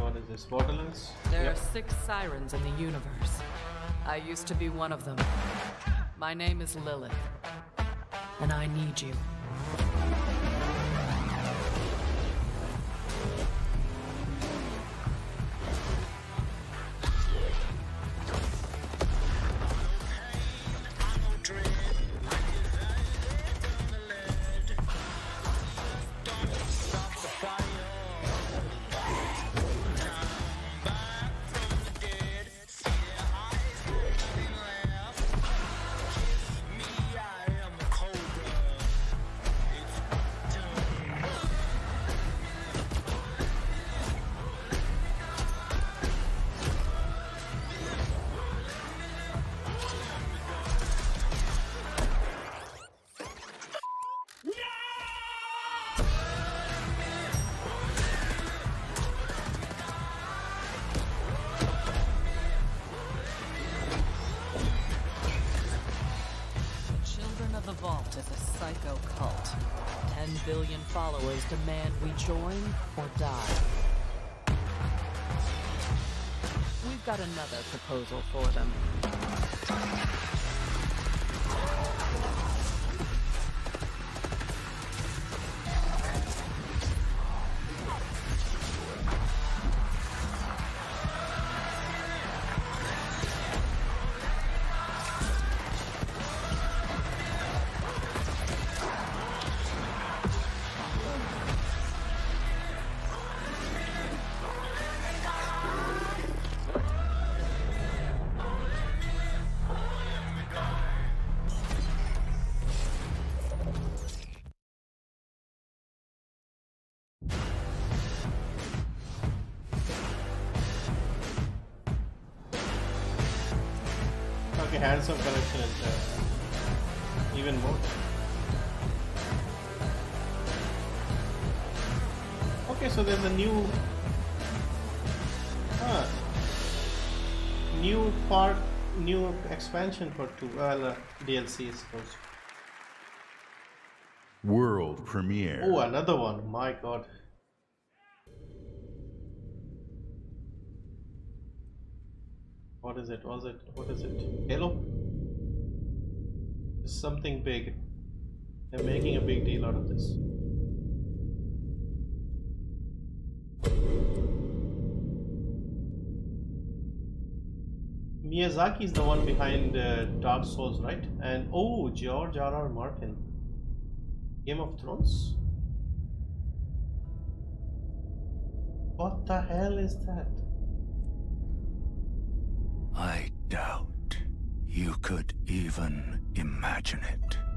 what is this? Borderlands?
There
Yep.
are six sirens in the universe. I used to be one of them. My name is Lilith. And I need you. Billion followers demand we join or die. We've got another proposal for them.
Handsome collection is there. Even more. Okay, so there's a new huh, new part, new expansion for two. Well, uh, DLC, I suppose.
World premiere.
Oh, another one. My God. Was it? What is it? Halo? Something big. They're making a big deal out of this. Miyazaki is the one behind uh, Dark Souls, right? And oh, George R. R. Martin. Game of Thrones? What the hell is that?
You could even imagine it.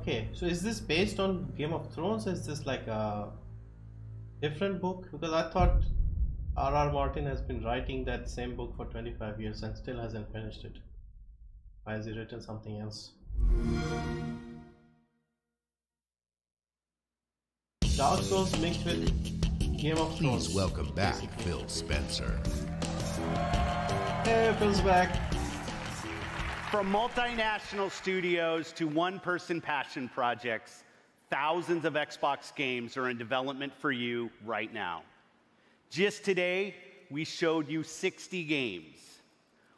Okay, so is this based on Game of Thrones? Is this like a different book? Because I thought R.R. Martin has been writing that same book for 25 years and still hasn't finished it. Why has he written something else? Dark Souls mixed with Game of Thrones.
Please welcome back Phil Spencer.
Hey, Phil's back.
From multinational studios to one person passion projects, thousands of Xbox games are in development for you right now. Just today, we showed you 60 games.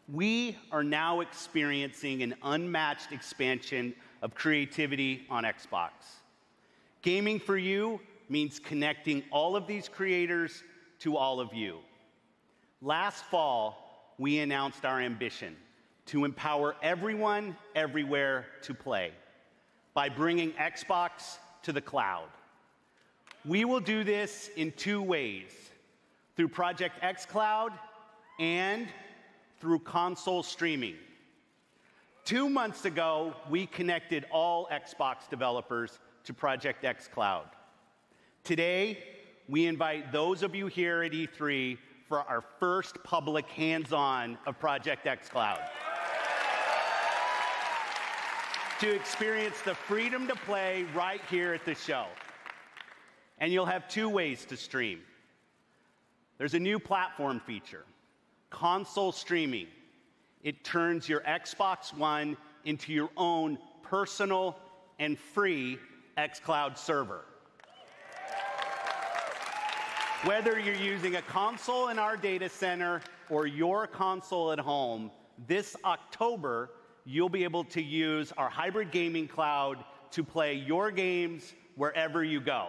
We are now experiencing an unmatched expansion of creativity on Xbox. Gaming for you means connecting all of these creators to all of you. Last fall, we announced our ambition to empower everyone, everywhere to play by bringing Xbox to the cloud. We will do this in two ways through Project xCloud and through console streaming. Two months ago, we connected all Xbox developers to Project xCloud. Today, we invite those of you here at E3 for our first public hands on of Project xCloud. To experience the freedom to play right here at the show. And you'll have two ways to stream. There's a new platform feature, console streaming. It turns your Xbox One into your own personal and free xCloud server. Whether you're using a console in our data center or your console at home, this October, you'll be able to use our hybrid gaming cloud to play your games wherever you go.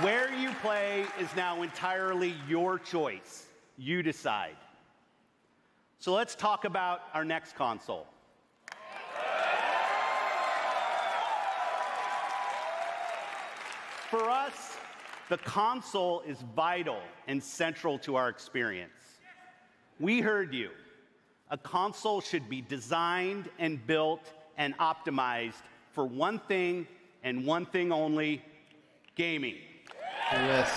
Where you play is now entirely your choice. You decide. So let's talk about our next console. For us, the console is vital and central to our experience. We heard you. A console should be designed and built and optimized for one thing and one thing only gaming.
Yes.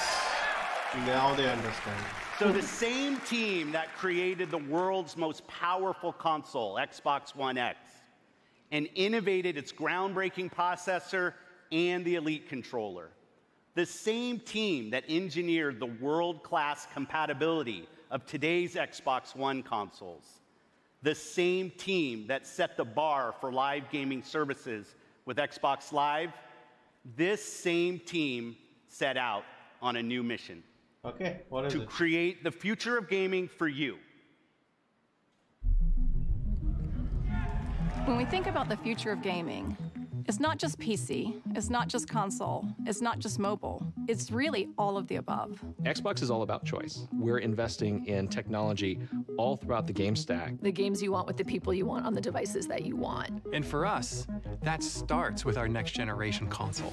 Now they understand.
So, the same team that created the world's most powerful console, Xbox One X, and innovated its groundbreaking processor and the Elite controller, the same team that engineered the world class compatibility of today's Xbox One consoles, the same team that set the bar for live gaming services with Xbox Live, this same team set out on a new mission
Okay, what is
to
it?
create the future of gaming for you.
When we think about the future of gaming, it's not just PC, it's not just console, it's not just mobile. It's really all of the above.
Xbox is all about choice. We're investing in technology all throughout the game stack.
The games you want with the people you want on the devices that you want.
And for us, that starts with our next generation console.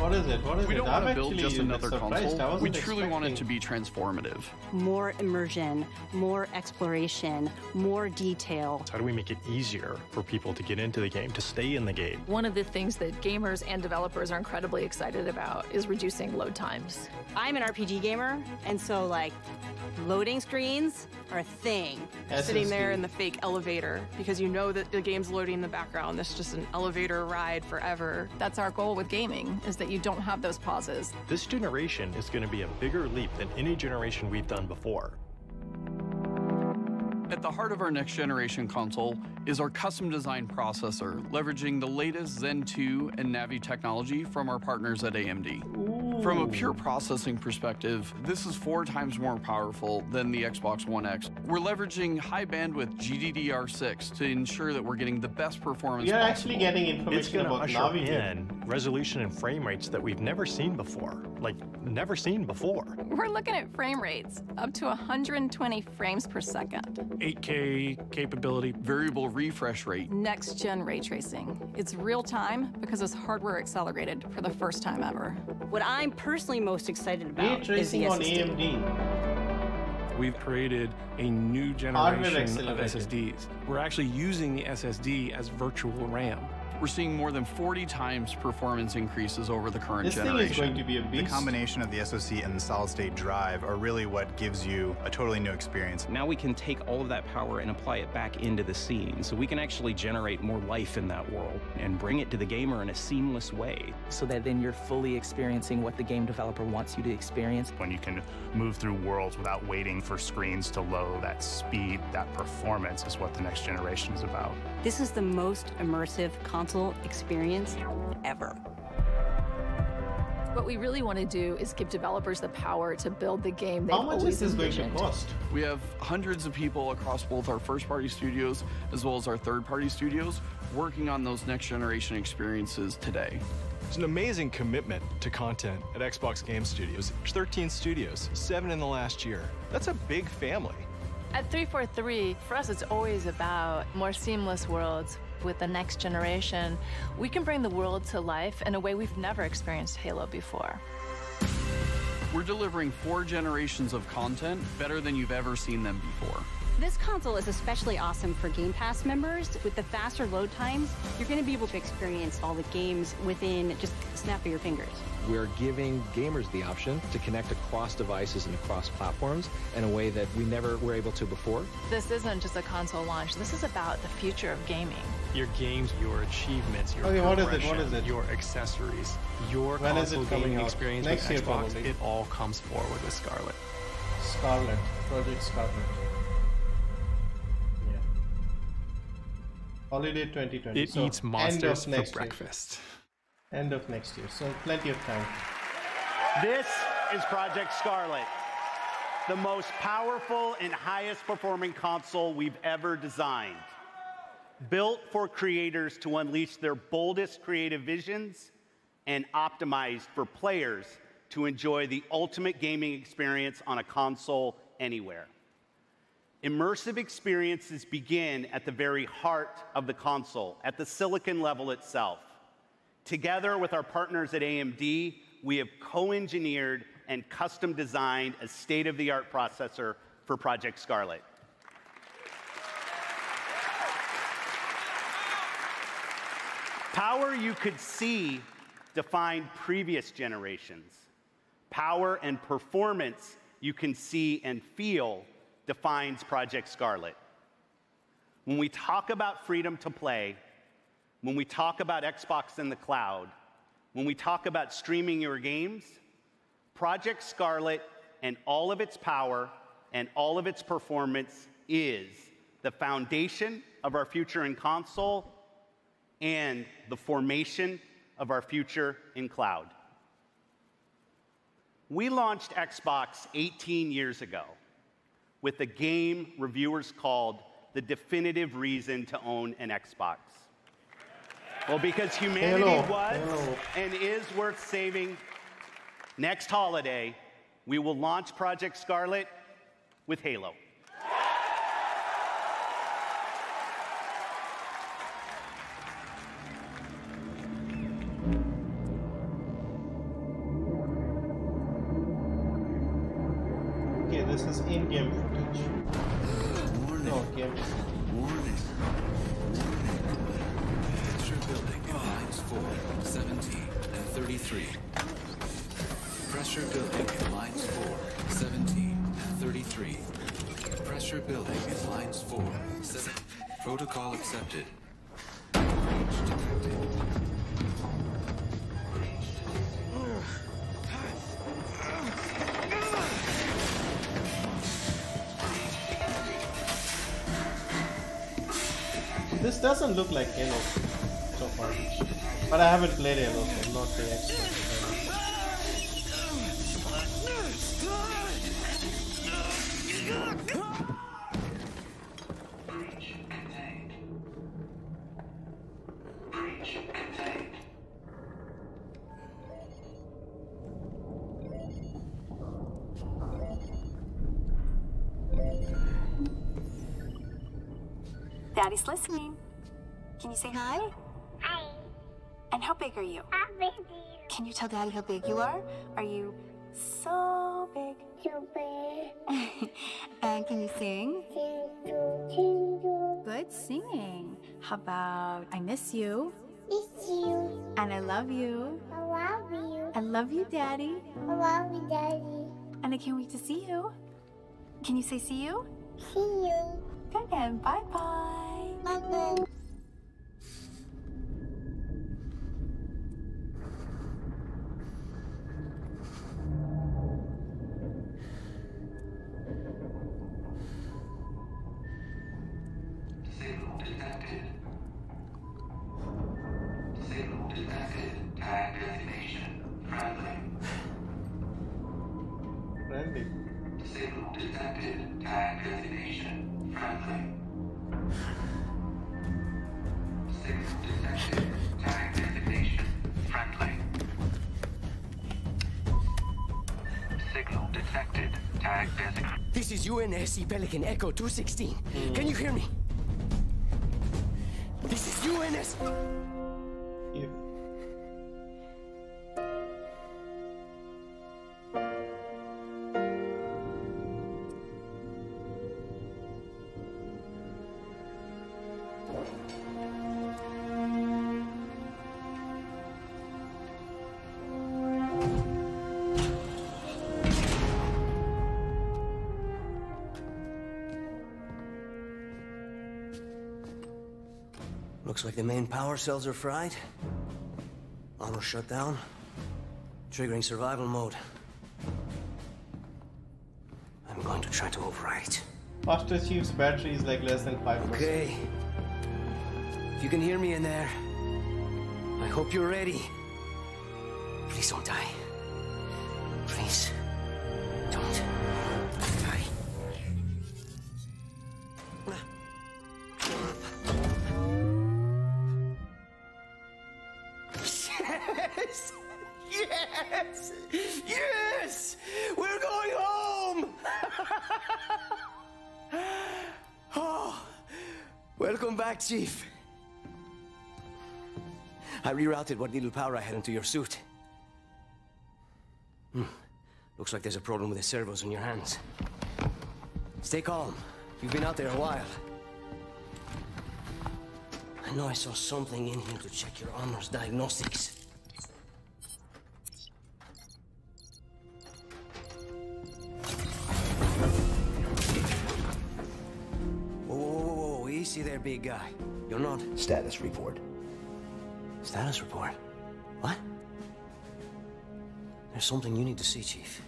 What is it? What is
We
it?
don't want to build just another console. We
wasn't
truly want it to be transformative.
More immersion, more exploration, more detail.
How do we make it easier for people to get into the game, to stay in the game?
One of the things that gamers and developers are incredibly excited about is reducing load times.
I'm an RPG gamer, and so like loading screens are a thing.
Sitting there in the fake elevator because you know that the game's loading in the background. That's just an elevator ride forever.
That's our goal with gaming, is that you don't have those pauses.
This generation is going to be a bigger leap than any generation we've done before.
At the heart of our next generation console is our custom design processor, leveraging the latest Zen 2 and Navi technology from our partners at AMD. From a pure processing perspective, this is four times more powerful than the Xbox One X. We're leveraging high bandwidth GDDR6 to ensure that we're getting the best performance
We are
possible.
actually getting
It's
information
going to
about
usher
Navi here.
in resolution and frame rates that we've never seen before. Like, never seen before.
We're looking at frame rates up to 120 frames per second.
8K capability.
Variable refresh rate.
Next gen ray tracing. It's real time because it's hardware accelerated for the first time ever.
What I'm personally most excited about
Ray
is the
tracing on
SSD.
AMD.
We've created a new generation of. SSDs. We're actually using the SSD as virtual RAM.
We're seeing more than 40 times performance increases over the current
This thing
generation.
is going to be a beast.
The combination of the SoC and the solid state drive are really what gives you a totally new experience.
Now we can take all of that power and apply it back into the scene. So we can actually generate more life in that world and bring it to the gamer in a seamless way.
so that then you're fully experiencing what the game developer wants you to experience.
When you can move through worlds without waiting for screens to load, that speed, that performance is what the next generation is about.
This is the most immersive console experience ever.
What we really want to do is give developers the power to build the game they've
How much
always
is this going to
envisioned.
cost?
We have hundreds of people across both our first party studios as well as our third party studios working on those next generation experiences today.
It's an amazing commitment to content at Xbox Game Studios. There's 13 studios, seven in the last year. That's a big family.
At 343, for us, it's always about more seamless worlds. With the next generation, we can bring the world to life in a way we've never experienced Halo before.
We're delivering four generations of content better than you've ever seen them before.
This console is especially awesome for Game Pass members. With the faster load times, you're going to be able to experience all the games within just a snap of your fingers.
We're giving gamers the option to connect across devices and across platforms in a way that we never were able to before.
This isn't just a console launch, this is about the future of gaming.
Your games, your achievements, your oh,
Okay, what is it? What
progression,
is it?
your accessories, your
When is it
console
coming
gaming
out?
experience
Next
with
year,
Xbox,
probably.
it all comes forward with Scarlett.
Scarlett. Project Scarlett. Holiday 2020.
It
so
eats
end
monsters
of
for
next
breakfast.
Year. End of next year. So plenty of time.
This is Project Scarlett, the most powerful and highest performing console we've ever designed. Built for creators to unleash their boldest creative visions and optimized for players to enjoy the ultimate gaming experience on a console anywhere. Immersive experiences begin at the very heart of the console, at the silicon level itself. Together with our partners at AMD, we have co engineered and custom designed a state of the art processor for Project Scarlett. Power you could see defined previous generations. Power and performance you can see and feel defines Project Scarlett. When we talk about freedom to play, when we talk about Xbox in the cloud, when we talk about streaming your games, Project Scarlett and all of its power and all of its performance is the foundation of our future in console and the formation of our future in cloud. We launched Xbox 18 years ago with a game reviewers called the definitive reason to own an Xbox. Well, because humanity
Hello.
was
Hello.
and is worth saving, next holiday, we will launch Project Scarlett with Halo.
Big are you? How big? Can you tell Daddy how big you are? Are you so big? So big. and can you sing? Good singing. How about I miss you? Miss you. And I love you. I love you. I love you, Daddy. I love you, Daddy. And I can't wait to see you. Can you say see you? See you. Good and bye bye. Bye bye.
UNSC Pelican Echo 216. Can you hear me? The main power cells are fried. Armor shut down. Triggering survival mode. I'm going to try to override.
Master Chief's battery is like less than 5%.
Okay. If you can hear me in there, I hope you're ready. Chief. I rerouted what little power I had into your suit. Hmm. Looks like there's a problem with the servos in your hands. Stay calm. You've been out there a while. I know I saw something in here to check your armor's diagnostics. There, big guy. You're not.
Status report.
Status report? What? There's something you need to see, Chief.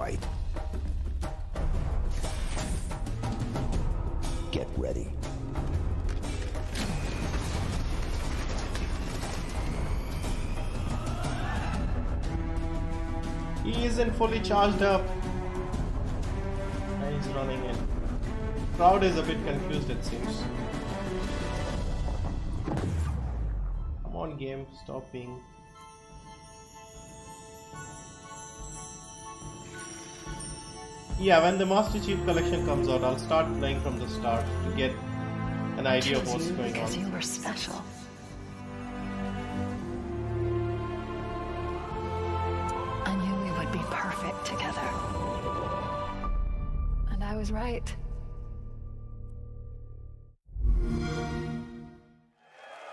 Fight. Get ready.
He isn't fully charged up. And he's running in. Crowd is a bit confused it seems. Come on game, stop being Yeah, when the Master Chief Collection comes out, I'll start playing from the start to get an idea of what's going
because
on.
you were special. I knew we
would be perfect together. And I was right.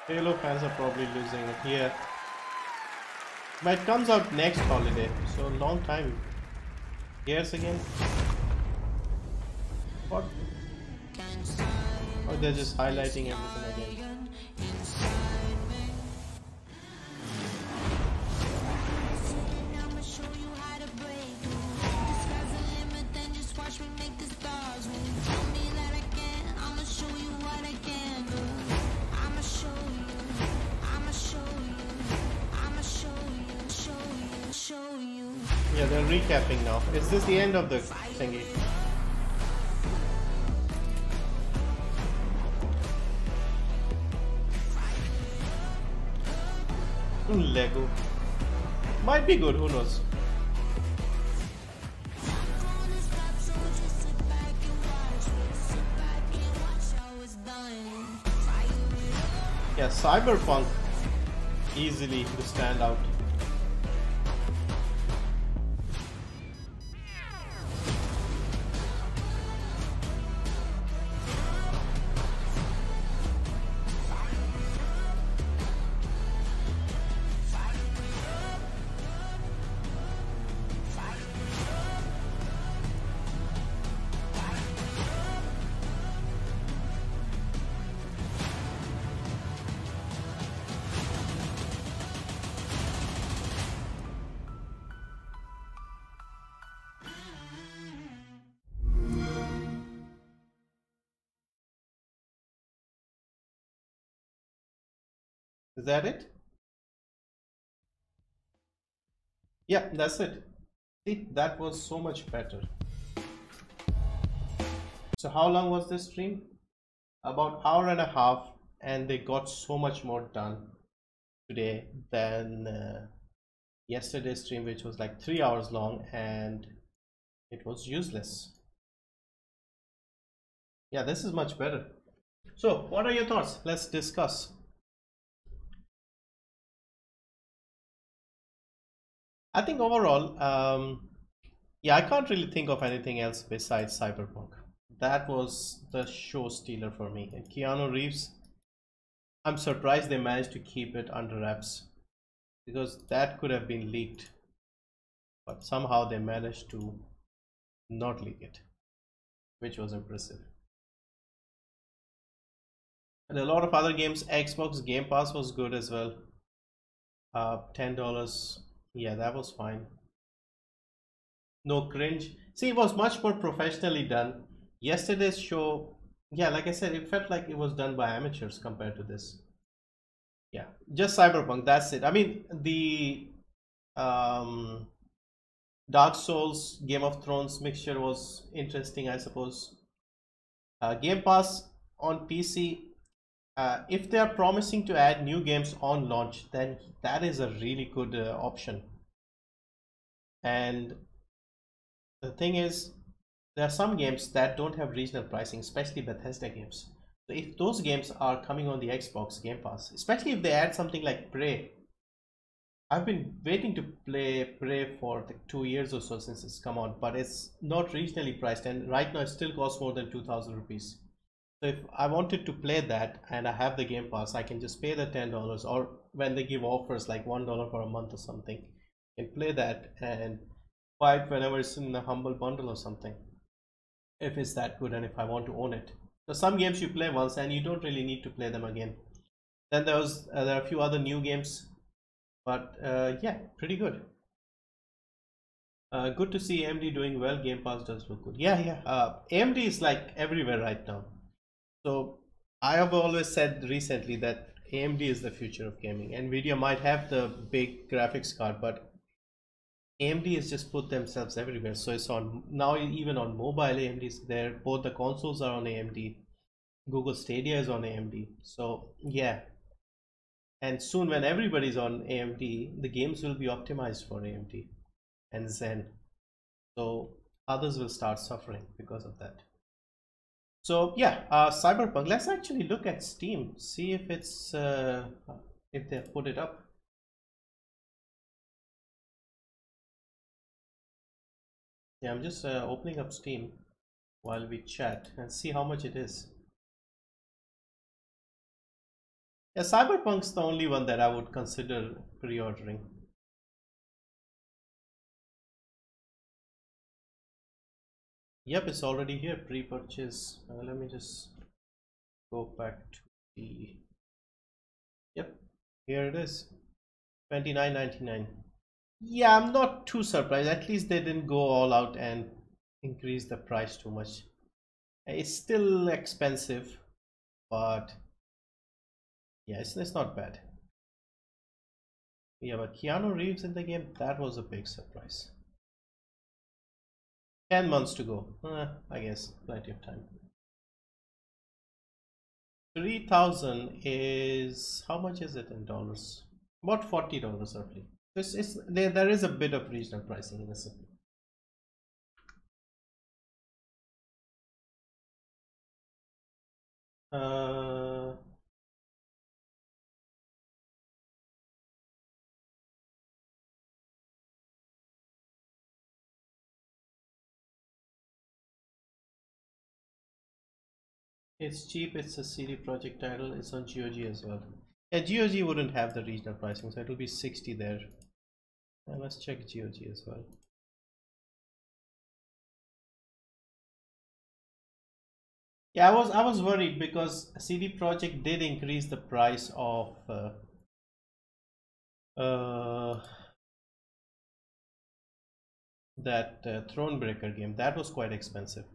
Halo fans are probably losing it here. But it comes out next holiday, so long time. Years again. What? Or they're just highlighting everything again. Yeah, they're recapping now. Is this the end of the thingy? Hmm, Lego. Might be good, who knows? Yeah, Cyberpunk easily to stand that it? Yeah, that's it. See, that was so much better. So how long was this stream? About hour and a half and they got so much more done today than uh, yesterday's stream which was like three hours long and it was useless. Yeah, this is much better. So what are your thoughts? Let's discuss. I think overall, um, yeah, I can't really think of anything else besides Cyberpunk. That was the show stealer for me. And Keanu Reeves, I'm surprised they managed to keep it under wraps because that could have been leaked. But somehow they managed to not leak it, which was impressive. And a lot of other games, Xbox Game Pass was good as well. Uh, $10 yeah that was fine. No cringe. See it was much more professionally done. Yesterday's show yeah like i said it felt like it was done by amateurs compared to this. Yeah just cyberpunk that's it. I mean the um dark souls game of thrones mixture was interesting i suppose. Uh, game pass on pc uh, if they are promising to add new games on launch then that is a really good uh, option. And the thing is there are some games that don't have regional pricing especially Bethesda games. So if those games are coming on the Xbox Game Pass especially if they add something like Prey I've been waiting to play Prey for two years or so since it's come out but it's not regionally priced and right now it still costs more than 2000 rupees so if I wanted to play that and I have the Game Pass, I can just pay the ten dollars, or when they give offers like one dollar for a month or something, and play that and buy it whenever it's in a humble bundle or something. If it's that good and if I want to own it. So some games you play once and you don't really need to play them again. Then there was uh, there are a few other new games, but uh, yeah, pretty good. Uh, good to see AMD doing well. Game Pass does look good. Yeah, yeah. Uh, AMD is like everywhere right now so I have always said recently that AMD is the future of gaming. Nvidia might have the big graphics card, but AMD has just put themselves everywhere. So it's on now even on mobile AMD is there. Both the consoles are on AMD. Google Stadia is on AMD. So yeah. And soon when everybody's on AMD, the games will be optimized for AMD and Zen. So others will start suffering because of that. So yeah, uh, Cyberpunk. Let's actually look at Steam, see if it's uh, if they put it up. Yeah, I'm just uh, opening up Steam while we chat and see how much it is. Yeah, Cyberpunk's the only one that I would consider pre-ordering. Yep, it's already here, pre-purchase. Uh, let me just go back to the... Yep, here it is. 29.99. Yeah, I'm not too surprised. At least they didn't go all out and increase the price too much. It's still expensive, but yeah, it's, it's not bad. Yeah, but Keanu Reeves in the game, that was a big surprise. 10 months to go. Uh, I guess plenty of time. 3000 is how much is it in dollars? About $40 roughly. This is there, there is a bit of regional pricing in this. Uh, It's cheap, it's a CD Projekt title, it's on GOG as well. Yeah, GOG wouldn't have the regional pricing, so it'll be 60 there. Let's check GOG as well. Yeah, I was I was worried because CD Projekt did increase the price of uh, uh, that uh, Thronebreaker game. That was quite expensive.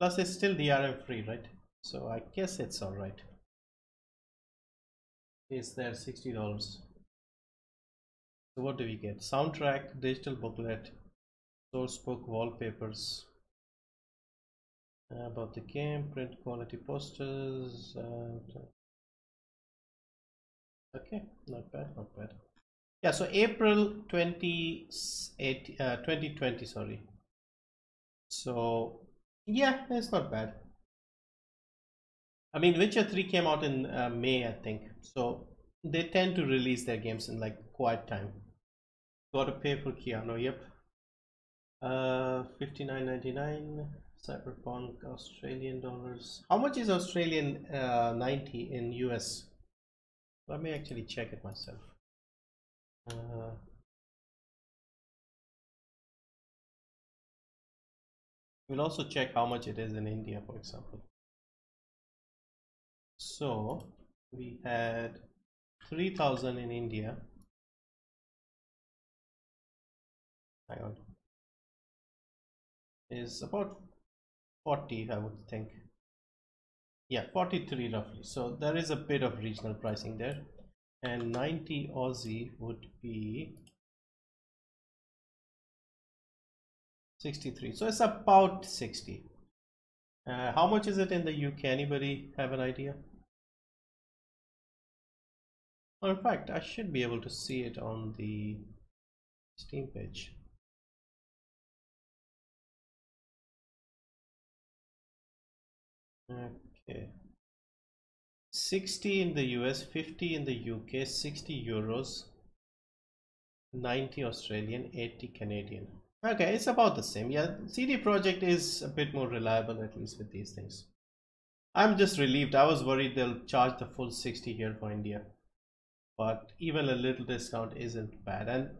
Plus it's still DRM free, right? So I guess it's alright. Is there $60? So what do we get? Soundtrack, digital booklet, source book, wallpapers. Uh, about the game, print quality posters. Uh, okay, not bad, not bad. Yeah, so April 28, uh, 2020, sorry. So yeah, it's not bad. I mean, Witcher 3 came out in uh, May, I think. So they tend to release their games in like quiet time. Gotta pay for Keanu, yep. Uh, 59.99 Cyberpunk Australian dollars. How much is Australian uh, 90 in US? Let me actually check it myself. Uh, We'll also check how much it is in India, for example. So we had 3000 in India. Hang on. Is about 40, I would think. Yeah, 43 roughly. So there is a bit of regional pricing there. And 90 Aussie would be 63 so it's about 60 uh, how much is it in the UK anybody have an idea? Well, in fact I should be able to see it on the steam page. Okay. 60 in the US 50 in the UK 60 euros 90 Australian 80 Canadian Okay, it's about the same. Yeah, CD Projekt is a bit more reliable at least with these things. I'm just relieved. I was worried they'll charge the full 60 here for India. But even a little discount isn't bad. And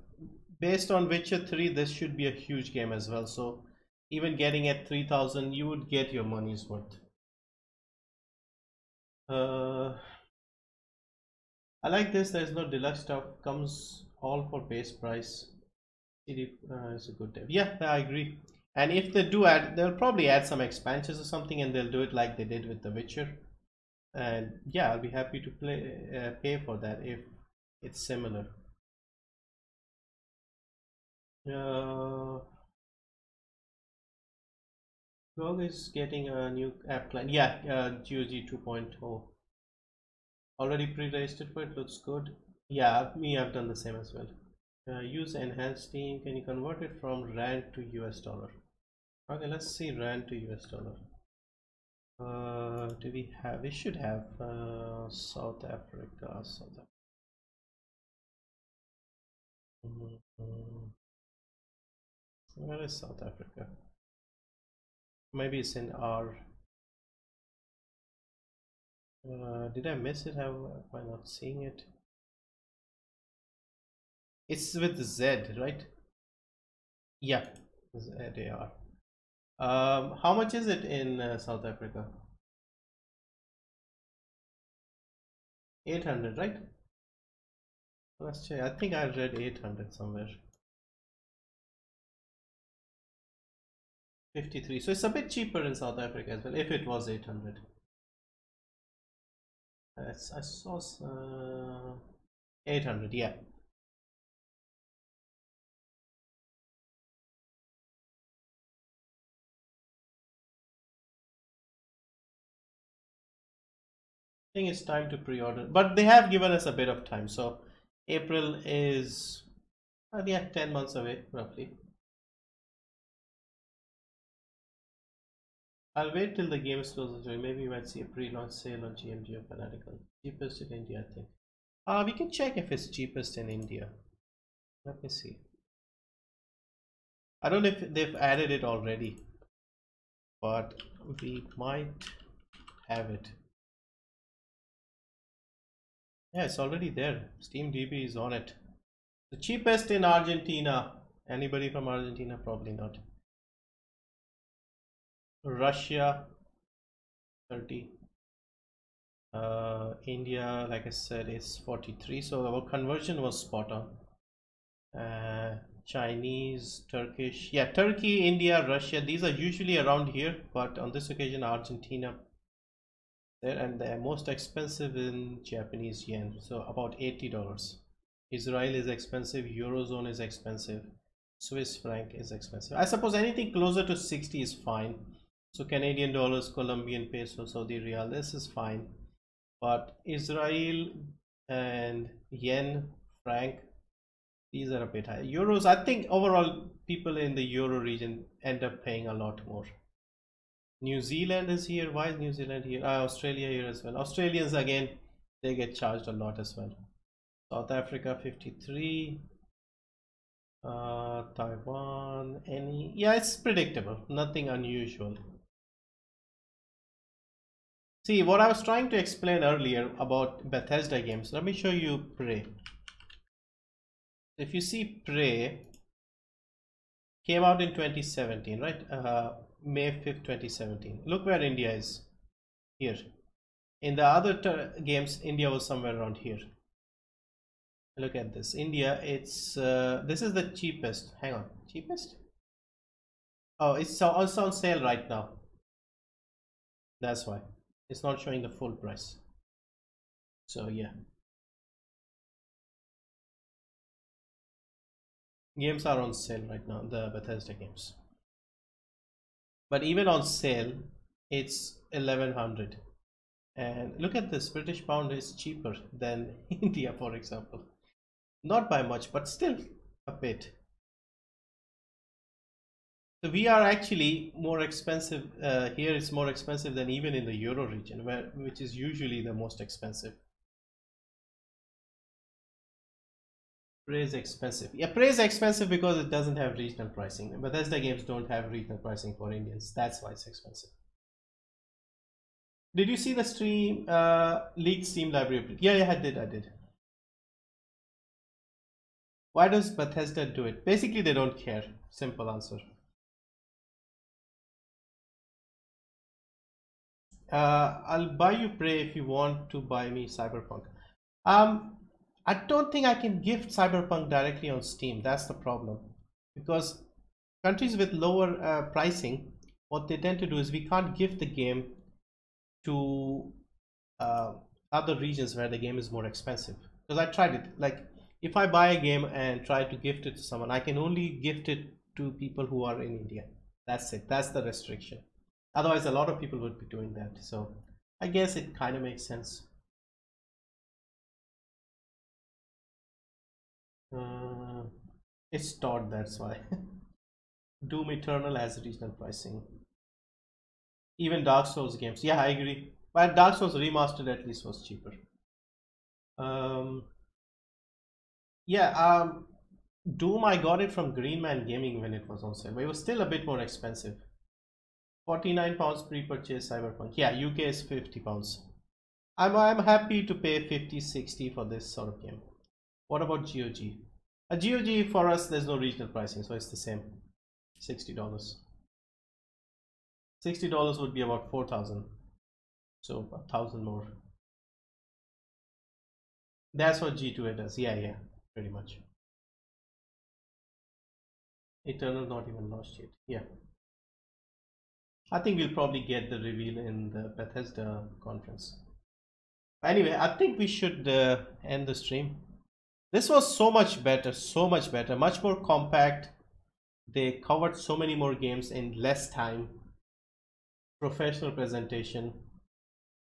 based on Witcher 3, this should be a huge game as well. So even getting at 3000, you would get your money's worth. Uh, I like this. There's no deluxe stuff. Comes all for base price. Uh, is a good dev. Yeah, I agree. And if they do add, they'll probably add some expansions or something, and they'll do it like they did with The Witcher. And yeah, I'll be happy to play uh, pay for that if it's similar. Uh, GOG is getting a new app client. Yeah, uh, GOG 2.0. Already pre-registered for it. Looks good. Yeah, me, I've done the same as well uh, use Enhanced Steam can you convert it from rand to us dollar okay let's see rand to us dollar uh, do we have we should have uh, south africa south africa Mhm. Where is South Africa? Maybe it's in R. Uh, did I miss it? Have am I not seeing it? It's with Z, right? Yeah, Z A R. Um, how much is it in uh, South Africa? 800, right? Let's check. I think I read 800 somewhere. 53. So it's a bit cheaper in South Africa as well, if it was 800. That's, I saw uh, 800, yeah. I think it's time to pre-order, but they have given us a bit of time. So April is, uh, yeah, 10 months away roughly. I'll wait till the game is closer to Maybe you might see a pre-launch sale on GMG or Fanatical. Cheapest in India, I think. Uh, we can check if it's cheapest in India. Let me see. I don't know if they've added it already, but we might have it. Yeah, it's already there. Steam DB is on it. The cheapest in Argentina. Anybody from Argentina? Probably not. Russia 30. Uh, India, like I said, is 43. So our conversion was spot on. Uh, Chinese, Turkish. Yeah, Turkey, India, Russia. These are usually around here, but on this occasion, Argentina and the most expensive in Japanese yen so about $80 Israel is expensive Eurozone is expensive Swiss franc is expensive. I suppose anything closer to 60 is fine. So Canadian dollars Colombian peso Saudi Riyal this is fine. But Israel and yen franc these are a bit high. Euros I think overall people in the euro region end up paying a lot more New Zealand is here. Why is New Zealand here? Uh, Australia here as well. Australians again, they get charged a lot as well. South Africa 53. Uh, Taiwan, any? Yeah, it's predictable. Nothing unusual. See, what I was trying to explain earlier about Bethesda games. Let me show you Prey. If you see Prey, came out in 2017, right? Uh, May 5th, 2017. Look where India is. Here. In the other games, India was somewhere around here. Look at this. India, it's uh, this is the cheapest. Hang on, cheapest? Oh, it's also on sale right now. That's why it's not showing the full price. So yeah. Games are on sale right now, the Bethesda games but even on sale it's 1100 and look at this british pound is cheaper than india for example. Not by much but still a bit. So we are actually more expensive uh, here it's more expensive than even in the euro region where which is usually the most expensive Prey is expensive. Yeah, Prey is expensive because it doesn't have regional pricing. Bethesda games don't have regional pricing for Indians. That's why it's expensive. Did you see the stream uh, leaked Steam library? Yeah, yeah, I did. I did. Why does Bethesda do it? Basically, they don't care. Simple answer. Uh, I'll buy you Prey if you want to buy me Cyberpunk. Um, I don't think I can gift Cyberpunk directly on Steam. That's the problem. Because countries with lower uh, pricing, what they tend to do is we can't gift the game to uh, other regions where the game is more expensive. Because I tried it. Like, if I buy a game and try to gift it to someone, I can only gift it to people who are in India. That's it. That's the restriction. Otherwise, a lot of people would be doing that. So I guess it kind of makes sense. Uh, it's taught that's why. Doom Eternal has regional pricing. Even Dark Souls games. Yeah, I agree. But Dark Souls Remastered at least was cheaper. Um, yeah, um, Doom, I got it from Green Man Gaming when it was on sale, but it was still a bit more expensive. 49 pounds pre-purchase Cyberpunk. Yeah, UK is 50 pounds. I'm, I'm happy to pay 50, 60 for this sort of game. What about GOG? A GOG for us, there's no regional pricing, so it's the same. $60. $60 would be about 4,000. So a thousand more. That's what G2A does. Yeah, yeah, pretty much. Eternal not even launched yet. Yeah. I think we'll probably get the reveal in the Bethesda conference. Anyway, I think we should uh, end the stream. This was so much better, so much better, much more compact. They covered so many more games in less time. Professional presentation.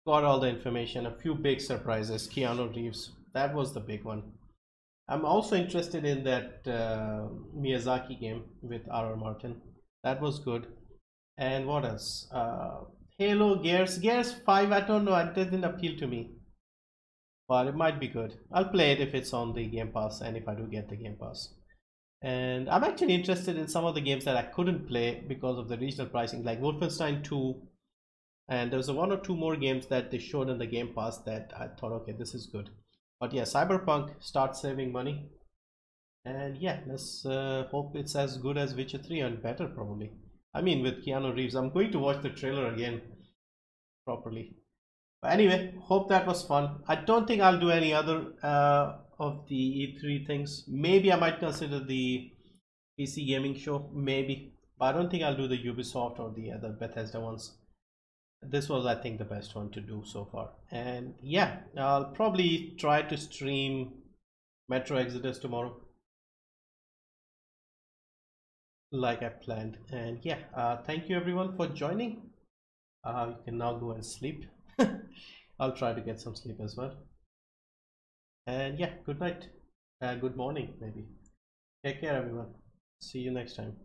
Got all the information, a few big surprises. Keanu Reeves, that was the big one. I'm also interested in that uh, Miyazaki game with R.R. Martin. That was good. And what else? Uh, Halo, Gears, Gears 5, I don't know, it didn't appeal to me. But it might be good. I'll play it if it's on the Game Pass and if I do get the Game Pass. And I'm actually interested in some of the games that I couldn't play because of the regional pricing, like Wolfenstein 2. And there was one or two more games that they showed in the Game Pass that I thought, okay, this is good. But yeah, Cyberpunk starts saving money. And yeah, let's uh, hope it's as good as Witcher 3 and better probably. I mean, with Keanu Reeves, I'm going to watch the trailer again properly. Anyway, hope that was fun. I don't think I'll do any other uh, of the E3 things. Maybe I might consider the PC gaming show, maybe. But I don't think I'll do the Ubisoft or the other Bethesda ones. This was, I think, the best one to do so far. And yeah, I'll probably try to stream Metro Exodus tomorrow. Like I planned. And yeah, uh, thank you everyone for joining. Uh, you can now go and sleep. I'll try to get some sleep as well. And yeah, good night. Uh, good morning, maybe. Take care, everyone. See you next time.